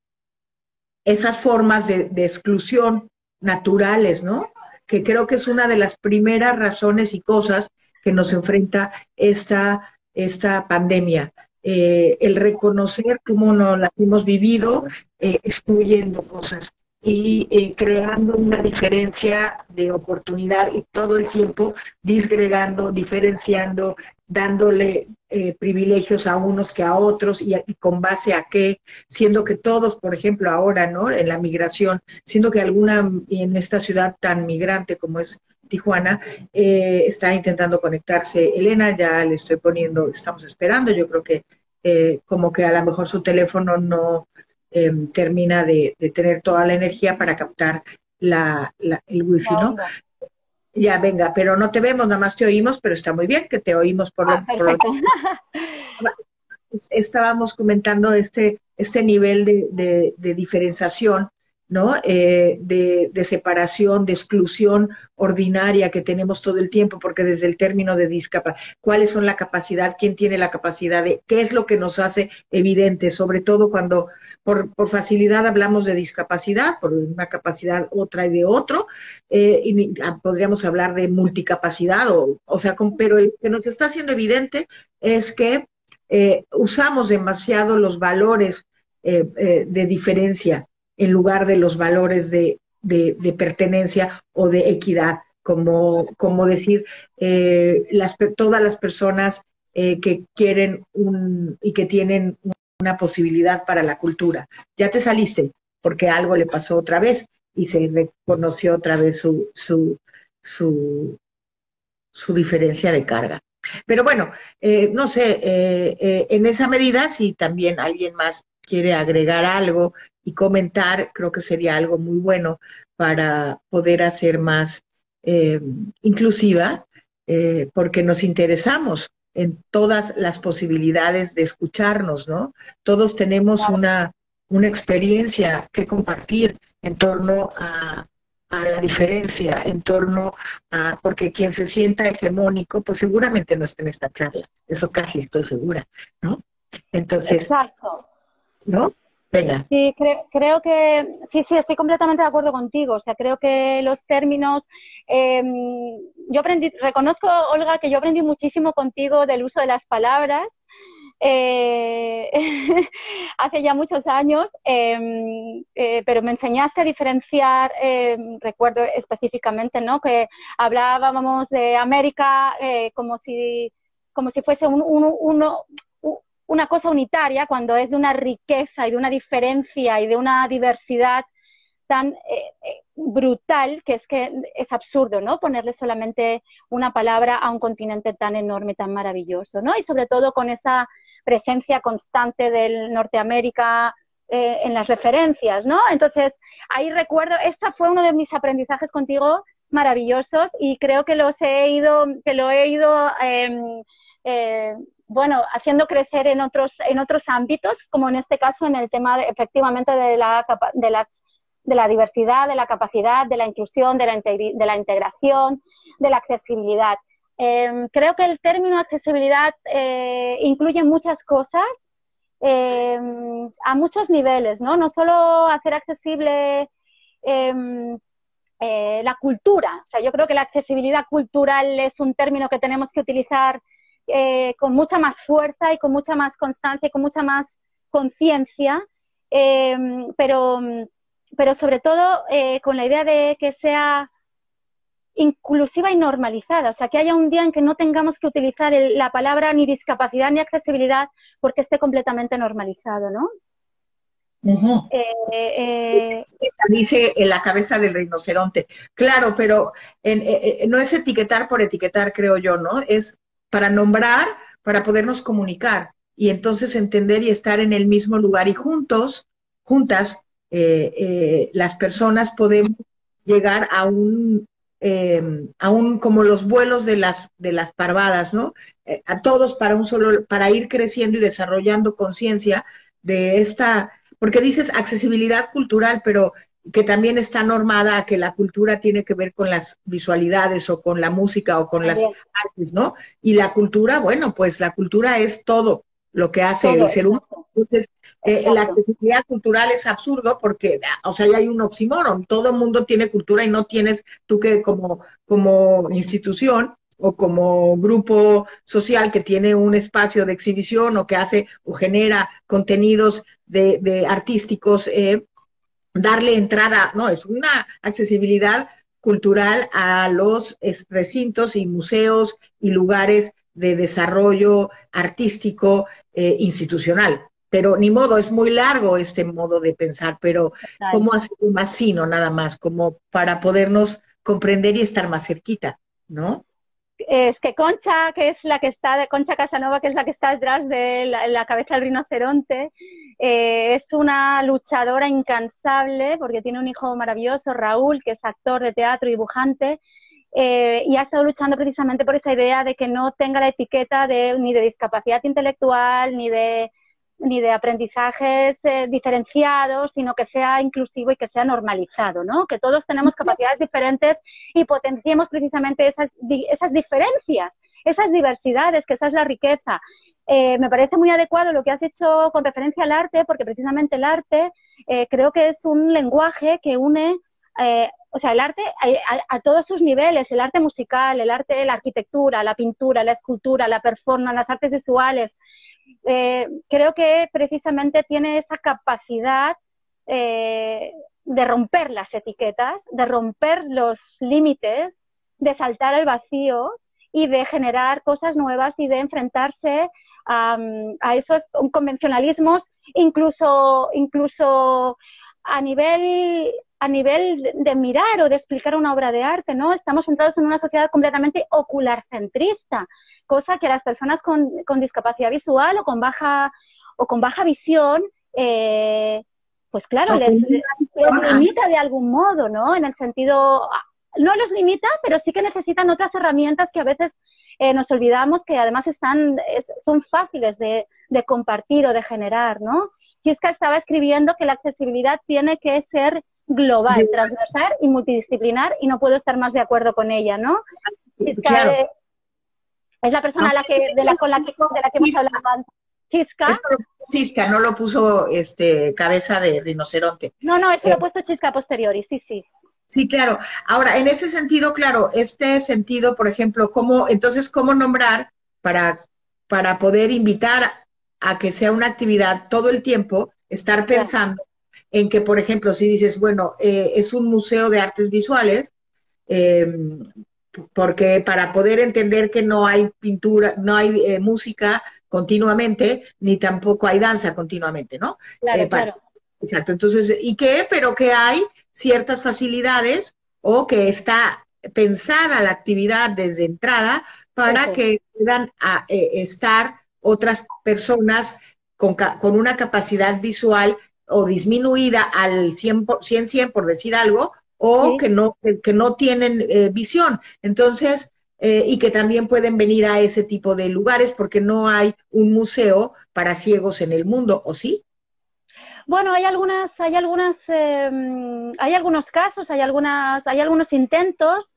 esas formas de, exclusión naturales, ¿no? Que creo que es una de las primeras razones y cosas que nos enfrenta esta, esta pandemia. Eh, el reconocer cómo nos la hemos vivido excluyendo cosas y creando una diferencia de oportunidad y todo el tiempo disgregando, diferenciando, dándole eh, privilegios a unos que a otros y, con base a qué, siendo que todos, por ejemplo, ahora, ¿no? En la migración, siendo que alguna en esta ciudad tan migrante como es Tijuana, eh, está intentando conectarse. Elena, ya le estoy poniendo, estamos esperando, yo creo que eh, como que a lo mejor su teléfono no termina de, tener toda la energía para captar la, el wifi, ¿no? Ya, venga, pero no te vemos, nada más te oímos, pero está muy bien que te oímos por lo, ah, por Estábamos comentando este, este nivel de, de, de diferenciación ¿no? Eh, de, de, separación, de exclusión ordinaria que tenemos todo el tiempo, porque desde el término de discapacidad, ¿cuáles son la capacidad? ¿Quién tiene la capacidad? De, ¿Qué es lo que nos hace evidente? Sobre todo cuando por, facilidad hablamos de discapacidad, por una capacidad otra y de otro, eh, y ah, podríamos hablar de multicapacidad, o, o sea, pero lo que nos está haciendo evidente es que eh, usamos demasiado los valores de diferencia en lugar de los valores de, de, pertenencia o de equidad, como, como decir, las, todas las personas que quieren un, y que tienen una posibilidad para la cultura. Ya te saliste porque algo le pasó otra vez y se reconoció otra vez su, su, su, su diferencia de carga. Pero bueno, eh, no sé, eh, eh, en esa medida, si también alguien más quiere agregar algo y comentar, creo que sería algo muy bueno para poder hacer más inclusiva, porque nos interesamos en todas las posibilidades de escucharnos, ¿no? Todos tenemos una, una experiencia que compartir en torno a, a la diferencia, en torno a, porque quien se sienta hegemónico, pues seguramente no está en esta charla, eso casi estoy segura, ¿no? Entonces, Exacto. ¿No? Venga. Sí, creo, que sí, sí, estoy completamente de acuerdo contigo. O sea, creo que los términos, em, yo aprendí, reconozco, Olga, que yo aprendí muchísimo contigo del uso de las palabras eh, hace ya muchos años, em, eh, pero me enseñaste a diferenciar, em, recuerdo específicamente, ¿no? Que hablábamos de América eh, como, si, como si fuese una cosa unitaria, cuando es de una riqueza y de una diferencia y de una diversidad tan brutal que es que es absurdo, ¿no? Ponerle solamente una palabra a un continente tan enorme, tan maravilloso, ¿no? Y sobre todo con esa presencia constante del Norteamérica eh, en las referencias, ¿no? Entonces, ahí recuerdo, ese fue uno de mis aprendizajes contigo maravillosos y creo que los he ido, que lo he ido, em, eh, bueno, haciendo crecer en otros, en otros ámbitos, como en este caso en el tema efectivamente de la, de, las, de la diversidad, de la capacidad, de la inclusión, de la, de la integración, de la accesibilidad. Em, creo que el término accesibilidad eh, incluye muchas cosas em, a muchos niveles, ¿no? No solo hacer accesible em, eh, la cultura. O sea, yo creo que la accesibilidad cultural es un término que tenemos que utilizar eh, con mucha más fuerza y con mucha más constancia y con mucha más conciencia, pero, pero sobre todo con la idea de que sea inclusiva y normalizada, o sea, que haya un día en que no tengamos que utilizar la palabra ni discapacidad ni accesibilidad porque esté completamente normalizado, ¿no? Eh, eh, Dice en la cabeza del rinoceronte. Claro, pero eh, no es etiquetar por etiquetar, creo yo, ¿no? Es para nombrar, para podernos comunicar y entonces entender y estar en el mismo lugar y juntos, juntas, las personas podemos llegar a un eh, aún como los vuelos de las, de las parvadas, ¿no? Eh, a todos para un solo, para ir creciendo y desarrollando conciencia de esta, porque dices accesibilidad cultural, pero que también está normada a que la cultura tiene que ver con las visualidades o con la música o con las artes, ¿no? Y la cultura, bueno, pues la cultura es todo lo que hace el ser humano. Entonces, eh, la accesibilidad cultural es absurdo porque, o sea, ya hay un oxímoron. Todo el mundo tiene cultura y no tienes tú que como, como institución o como grupo social que tiene un espacio de exhibición o que hace o genera contenidos de, artísticos, eh, darle entrada, no, es una accesibilidad cultural a los recintos y museos y lugares de desarrollo artístico eh, institucional. Pero ni modo, es muy largo este modo de pensar, pero ¿cómo hacerlo más fino nada más? Como para podernos comprender y estar más cerquita, ¿no? Es que Concha, que es la que está, de Concha Casanova, que es la que está detrás de la, cabeza del rinoceronte, eh, es una luchadora incansable porque tiene un hijo maravilloso, Raúl, que es actor de teatro y dibujante, eh, y ha estado luchando precisamente por esa idea de que no tenga la etiqueta de, ni de discapacidad intelectual, ni de ni de aprendizajes eh, diferenciados, sino que sea inclusivo y que sea normalizado, ¿no? Que todos tenemos capacidades diferentes y potenciemos precisamente esas, esas diferencias, esas diversidades, que esa es la riqueza. Eh, me parece muy adecuado lo que has hecho con referencia al arte, porque precisamente el arte eh, creo que es un lenguaje que une, o sea, el arte a, a, todos sus niveles, el arte musical, el arte, la arquitectura, la pintura, la escultura, la performance, las artes visuales, eh, creo que precisamente tiene esa capacidad eh, de romper las etiquetas, de romper los límites, de saltar al vacío y de generar cosas nuevas y de enfrentarse a, esos convencionalismos, incluso, incluso a nivel a nivel de mirar o de explicar una obra de arte, ¿no? Estamos centrados en una sociedad completamente ocularcentrista, cosa que a las personas con, discapacidad visual o con baja, o con baja visión, eh, pues claro, les, limita de algún modo, ¿no? En el sentido, no los limita, pero sí que necesitan otras herramientas que a veces eh, nos olvidamos que además están, son fáciles de, de, compartir o de generar, ¿no? Chisca estaba escribiendo que la accesibilidad tiene que ser global, transversal y multidisciplinar y no puedo estar más de acuerdo con ella, ¿no? Chisca es la persona la que, de, la, con la que, de la que hemos hablado antes. Chisca. Chisca, no lo puso este cabeza de rinoceronte. No, no, eso lo ha eh, puesto Chisca posteriori, sí, sí. Sí, claro. Ahora, en ese sentido, claro, este sentido, por ejemplo, cómo, entonces, cómo nombrar para, para poder invitar a que sea una actividad todo el tiempo, estar pensando en que, por ejemplo, si dices, bueno, eh, es un museo de artes visuales, em, porque para poder entender que no hay pintura, no hay eh, música continuamente, ni tampoco hay danza continuamente, ¿no? Claro, eh, claro. Exacto, entonces, ¿y qué? Pero que hay ciertas facilidades o que está pensada la actividad desde entrada para que puedan a, estar otras personas con, con, una capacidad visual o disminuida al 100, 100, 100 por decir algo, o que, no, que no tienen eh, visión. Entonces, eh, y que también pueden venir a ese tipo de lugares porque no hay un museo para ciegos en el mundo, ¿o sí? Bueno, hay algunas, hay algunas, eh, hay algunos casos, hay algunas, hay algunos intentos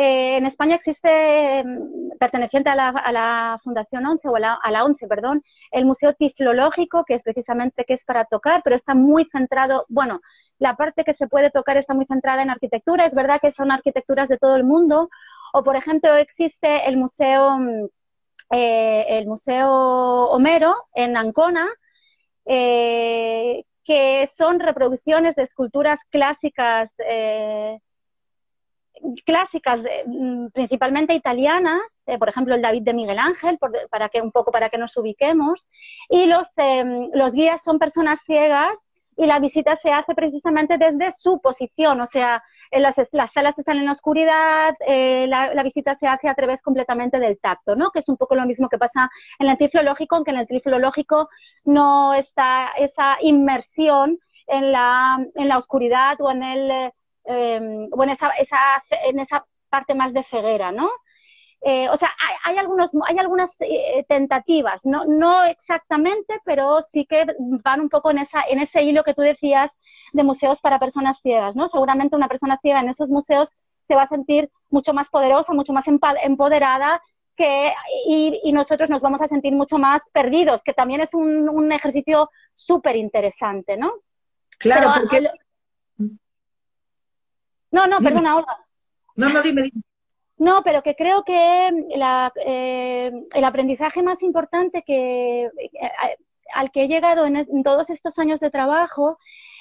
eh, en España existe, mm, perteneciente a la, Fundación 11, o a la, 11, perdón, el Museo Tiflológico, que es precisamente que es para tocar, pero está muy centrado, bueno, la parte que se puede tocar está muy centrada en arquitectura, es verdad que son arquitecturas de todo el mundo, o por ejemplo existe el Museo, mm, eh, el Museo Homero en Ancona, eh, que son reproducciones de esculturas clásicas clásicas, mm, principalmente italianas, eh, por ejemplo el David de Miguel Ángel, para que un poco para que nos ubiquemos, y los, em, los guías son personas ciegas y la visita se hace precisamente desde su posición, o sea, las, las salas están en la oscuridad, eh, la, visita se hace a través completamente del tacto, ¿no? Que es un poco lo mismo que pasa en el triflológico, aunque en el triflológico no está esa inmersión en la, en la oscuridad o en el eh, bueno, esa, esa, en esa parte más de ceguera, ¿no? Eh, o sea, hay, algunos, hay algunas eh, tentativas, no, no exactamente, pero sí que van un poco en, esa, en ese hilo que tú decías de museos para personas ciegas, ¿no? Seguramente una persona ciega en esos museos se va a sentir mucho más poderosa, mucho más empoderada que, y, nosotros nos vamos a sentir mucho más perdidos, que también es un, un ejercicio súper interesante, ¿no? Claro, porque... No, no, perdona, Olga. No, no, dime, dime. No, pero que creo que eh, el aprendizaje más importante que, eh, al que he llegado en, todos estos años de trabajo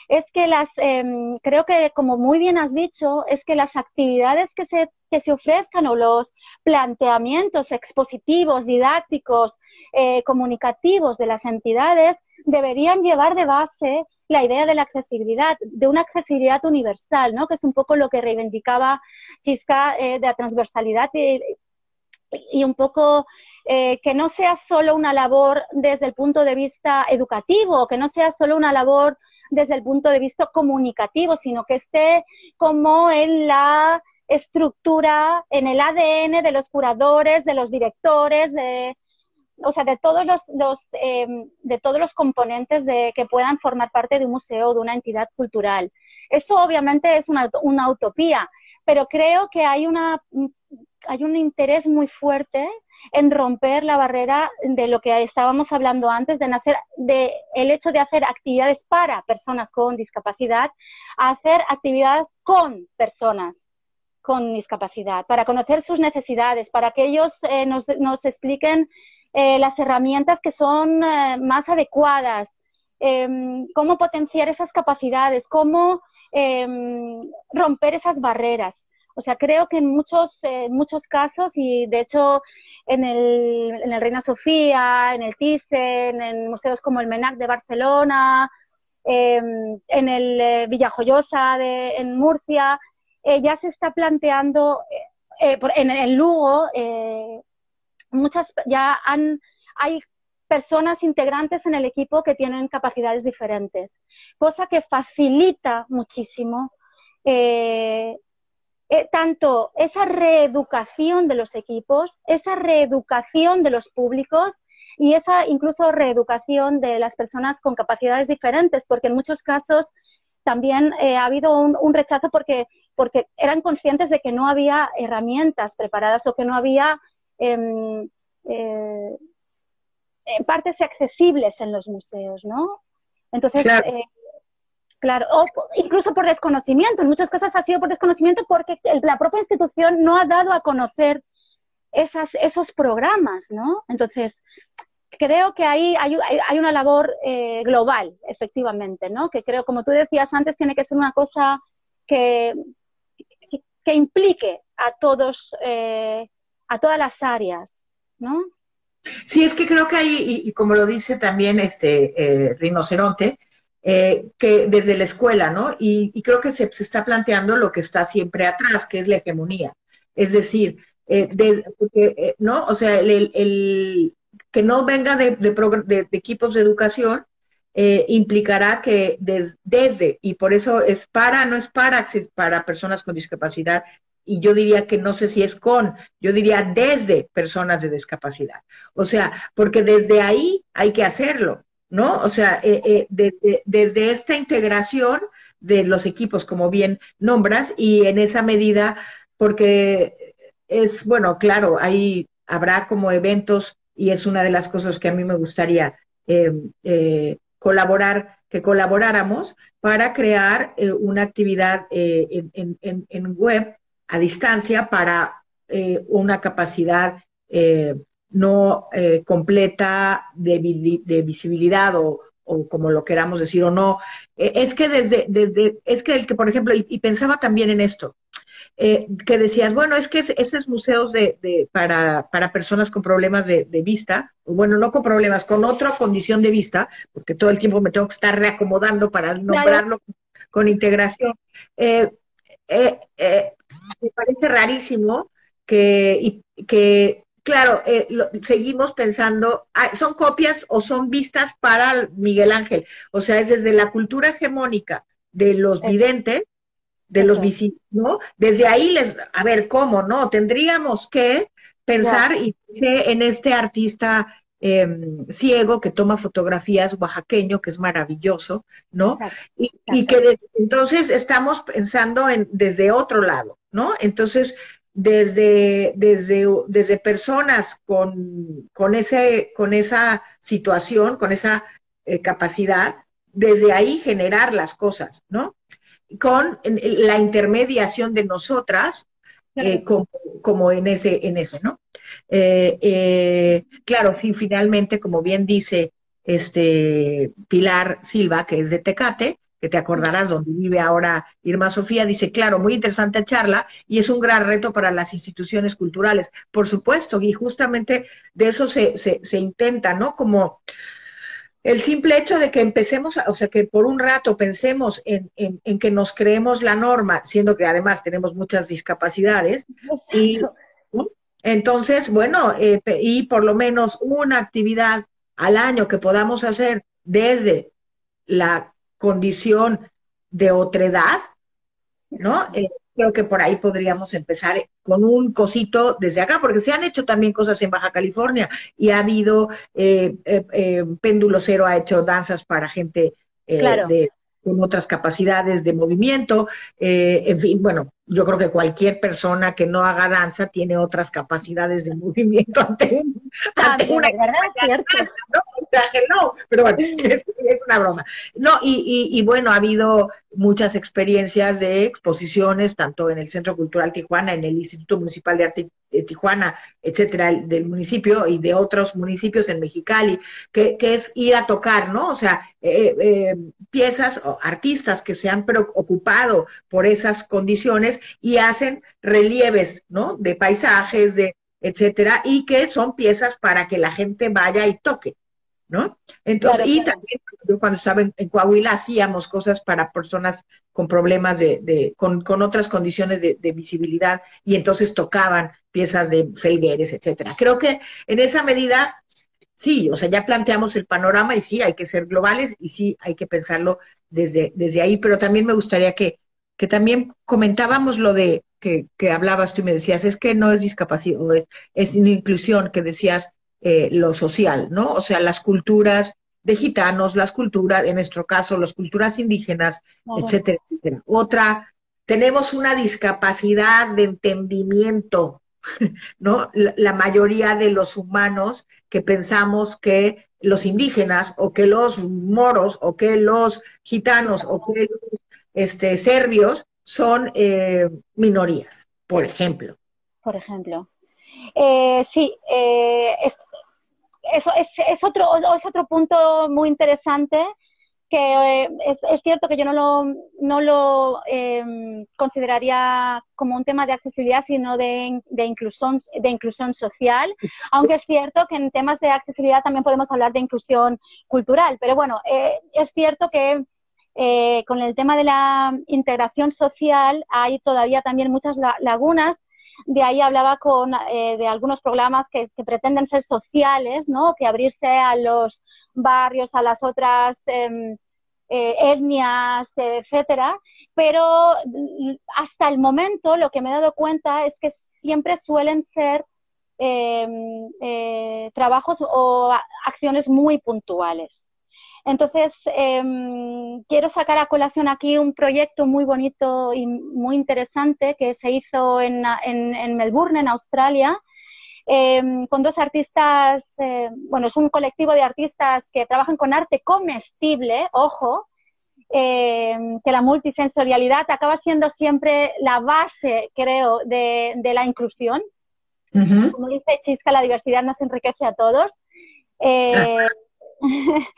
es que las, em, creo que como muy bien has dicho, es que las actividades que se, que se ofrezcan o los planteamientos expositivos, didácticos, eh, comunicativos de las entidades deberían llevar de base la idea de la accesibilidad, de una accesibilidad universal, ¿no? que es un poco lo que reivindicaba Chisca eh, de la transversalidad y, un poco eh, que no sea solo una labor desde el punto de vista educativo, que no sea solo una labor desde el punto de vista comunicativo, sino que esté como en la estructura, en el ADN de los curadores, de los directores, de, o sea, de todos los, em, de todos los componentes de, que puedan formar parte de un museo o de una entidad cultural. Eso obviamente es una, una utopía, pero creo que hay, una, hay un interés muy fuerte en romper la barrera de lo que estábamos hablando antes, de nacer, de el hecho de hacer actividades para personas con discapacidad, a hacer actividades con personas con discapacidad, para conocer sus necesidades, para que ellos eh, nos, nos expliquen eh, las herramientas que son eh, más adecuadas, em, cómo potenciar esas capacidades, cómo em, romper esas barreras. O sea, creo que en muchos, muchos casos, y de hecho en el, en el Reina Sofía, en el Thyssen, en museos como el MENAC de Barcelona, em, en el Villajoyosa de, en Murcia, ya se está planteando, en el Lugo, muchas ya han, hay personas integrantes en el equipo que tienen capacidades diferentes, cosa que facilita muchísimo eh, eh, tanto esa reeducación de los equipos, esa reeducación de los públicos y esa incluso reeducación de las personas con capacidades diferentes, porque en muchos casos también eh, ha habido un, rechazo porque, porque eran conscientes de que no había herramientas preparadas o que no había partes accesibles en los museos, ¿no? Entonces, claro, eh, o incluso por desconocimiento, en muchas casos ha sido por desconocimiento porque la propia institución no ha dado a conocer esas, esos programas, ¿no? Entonces, creo que ahí hay, hay una labor eh, global, efectivamente, ¿no? Que creo, como tú decías antes, tiene que ser una cosa que, que, implique a todos a todas las áreas, ¿no? Sí, es que creo que hay, y, como lo dice también este eh, Rinoceronte, eh, que desde la escuela, ¿no? Y, creo que se, está planteando lo que está siempre atrás, que es la hegemonía. Es decir, eh, ¿no? O sea, el, que no venga de, equipos de educación implicará que desde, y por eso es para, no es para, es para personas con discapacidad, y yo diría que no sé si es con, yo diría desde personas de discapacidad. O sea, porque desde ahí hay que hacerlo, ¿no? O sea, eh, eh, desde, desde esta integración de los equipos, como bien nombras, y en esa medida, porque es, bueno, claro, ahí habrá como eventos y es una de las cosas que a mí me gustaría eh, colaborar, que colaboráramos para crear una actividad en, en, web a distancia para eh, una capacidad eh, no eh, completa de, visibilidad o, como lo queramos decir o no. es que desde, desde, es que el que, por ejemplo, y, pensaba también en esto, que decías, bueno, es que esos museos de, para, para, personas con problemas de, vista, bueno, no con problemas, con otra condición de vista, porque todo el tiempo me tengo que estar reacomodando para nombrarlo con integración. Eh, me parece rarísimo que, que claro, eh, seguimos pensando, ah, son copias o son vistas para Miguel Ángel. O sea, es desde la cultura hegemónica de los videntes, de los visibles, ¿no? Desde ahí les, a ver, ¿cómo, no? Tendríamos que pensar y en este artista em, ciego que toma fotografías oaxaqueño, que es maravilloso, ¿no? Y, que entonces estamos pensando en desde otro lado, ¿no? Entonces, desde, desde, desde personas con, con, ese, con esa situación, con esa eh, capacidad, desde ahí generar las cosas, ¿no? Con la intermediación de nosotras, eh, como, en ese, en ese, ¿no? Eh, claro, sí, finalmente, como bien dice este Pilar Silva, que es de Tecate, que te acordarás donde vive ahora Irma Sofía, dice, claro, muy interesante charla y es un gran reto para las instituciones culturales. Por supuesto, y justamente de eso se, se, intenta, ¿no? Como el simple hecho de que empecemos, o sea, que por un rato pensemos en, en, que nos creemos la norma, siendo que además tenemos muchas discapacidades, y entonces, bueno, eh, y por lo menos una actividad al año que podamos hacer desde la condición de otredad, ¿no? Eh, creo que por ahí podríamos empezar con un cosito desde acá, porque se han hecho también cosas en Baja California y ha habido, eh, eh, Péndulo Cero ha hecho danzas para gente con otras capacidades de movimiento, en fin, bueno, yo creo que cualquier persona que no haga danza tiene otras capacidades de movimiento ante, ah, una verdad, cierto. ¿no? pero bueno, es, una broma. No, y, y, bueno, ha habido muchas experiencias de exposiciones, tanto en el Centro Cultural Tijuana, en el Instituto Municipal de Arte de Tijuana, etcétera, del municipio y de otros municipios en Mexicali, que, que es ir a tocar, ¿no? O sea, eh, eh, piezas o artistas que se han preocupado por esas condiciones y hacen relieves, ¿no? De paisajes, de etcétera, y que son piezas para que la gente vaya y toque. ¿no? Entonces, y también yo cuando estaba en, Coahuila hacíamos cosas para personas con problemas de, de con, con, otras condiciones de, visibilidad y entonces tocaban piezas de Felgueres, etcétera. Creo que en esa medida, sí, o sea, ya planteamos el panorama y sí, hay que ser globales y sí, hay que pensarlo desde, desde ahí, pero también me gustaría que, que también comentábamos lo de que, que hablabas tú y me decías, es que no es discapacidad, es, es inclusión, que decías, eh, lo social, ¿no? O sea, las culturas de gitanos, las culturas, en nuestro caso, las culturas indígenas, etcétera, etcétera. Otra, tenemos una discapacidad de entendimiento, ¿no? La, mayoría de los humanos que pensamos que los indígenas o que los moros o que los gitanos o que los este, serbios son eh, minorías, por ejemplo. Por ejemplo. Eh, sí, eh, eso es, otro, es otro punto muy interesante que eh, es, cierto que yo no lo, no lo em, consideraría como un tema de accesibilidad, sino de, de, inclusión, de inclusión social, aunque es cierto que en temas de accesibilidad también podemos hablar de inclusión cultural. Pero bueno, es cierto que eh, con el tema de la integración social hay todavía también muchas lagunas de ahí hablaba con, eh, de algunos programas que, pretenden ser sociales, ¿no? que abrirse a los barrios, a las otras em, eh, etnias, etcétera. Pero hasta el momento lo que me he dado cuenta es que siempre suelen ser em, trabajos o acciones muy puntuales. Entonces, em, quiero sacar a colación aquí un proyecto muy bonito y muy interesante que se hizo en, Melbourne, en Australia, em, con dos artistas, eh, bueno, es un colectivo de artistas que trabajan con arte comestible, ojo, em, que la multisensorialidad acaba siendo siempre la base, creo, de, la inclusión. Como dice Chisca, la diversidad nos enriquece a todos. Eh,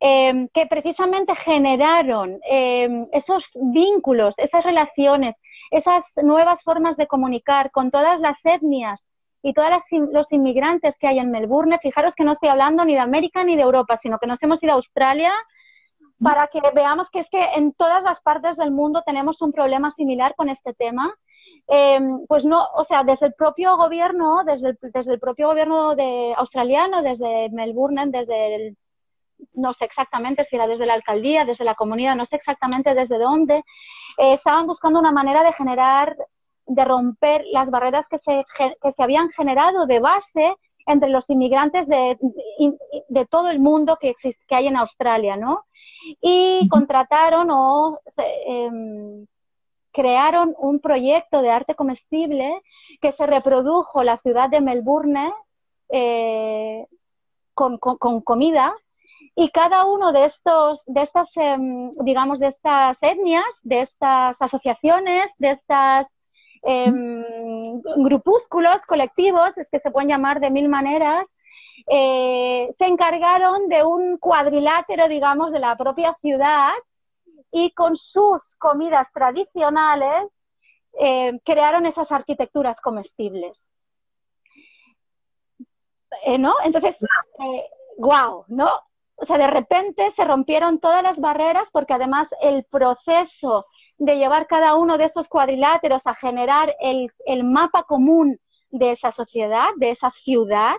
Em, que precisamente generaron em, esos vínculos, esas relaciones, esas nuevas formas de comunicar con todas las etnias y todos los inmigrantes que hay en Melbourne. Fijaros que no estoy hablando ni de América ni de Europa, sino que nos hemos ido a Australia para que veamos que es que en todas las partes del mundo tenemos un problema similar con este tema Em, pues no, o sea, desde el propio gobierno, desde el, desde el propio gobierno de australiano, desde Melbourne, desde el, no sé exactamente si era desde la alcaldía, desde la comunidad, no sé exactamente desde dónde, eh, estaban buscando una manera de generar, de romper las barreras que se, que se habían generado de base entre los inmigrantes de, de todo el mundo que, existe, que hay en Australia, ¿no? Y contrataron o eh, crearon un proyecto de arte comestible que se reprodujo la ciudad de Melbourne eh, con, comida. Y cada uno de estos, de estas, em, digamos, de estas etnias, de estas asociaciones, de estas em, grupúsculos colectivos, es que se pueden llamar de mil maneras, eh, se encargaron de un cuadrilátero, digamos, de la propia ciudad y con sus comidas tradicionales eh, crearon esas arquitecturas comestibles. Eh, ¿No? Entonces, wow, eh, ¿no? O sea, de repente se rompieron todas las barreras porque además el proceso de llevar cada uno de esos cuadriláteros a generar el, el mapa común de esa sociedad, de esa ciudad,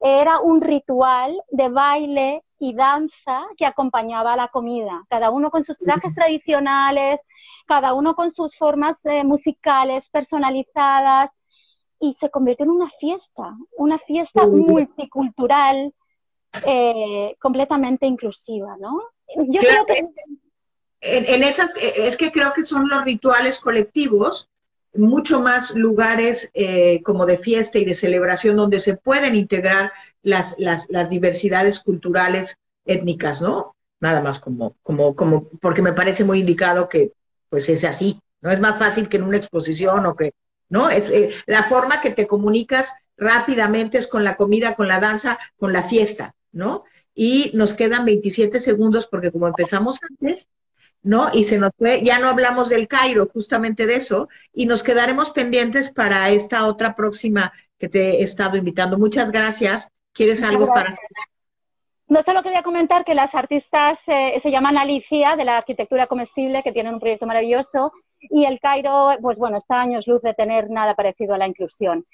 era un ritual de baile y danza que acompañaba a la comida, cada uno con sus trajes tradicionales, cada uno con sus formas eh, musicales personalizadas, y se convirtió en una fiesta, una fiesta multicultural, eh, completamente inclusiva, ¿no? Yo creo que... En, esas, es que creo que son los rituales colectivos mucho más lugares eh, como de fiesta y de celebración donde se pueden integrar las, las, diversidades culturales étnicas, ¿no? Nada más como, como, como, porque me parece muy indicado que pues es así, ¿no? Es más fácil que en una exposición o que, ¿no? Es eh, la forma que te comunicas rápidamente es con la comida, con la danza, con la fiesta, ¿no? Y nos quedan 27 segundos porque como empezamos antes, ¿no? Y se nos fue, ya no hablamos del Cairo, justamente de eso, y nos quedaremos pendientes para esta otra próxima que te he estado invitando. Muchas gracias. ¿Quieres algo para no solo quería comentar que las artistas eh, se llaman Alicia, de la arquitectura comestible, que tienen un proyecto maravilloso, y el Cairo, pues bueno, está años luz de tener nada parecido a la inclusión.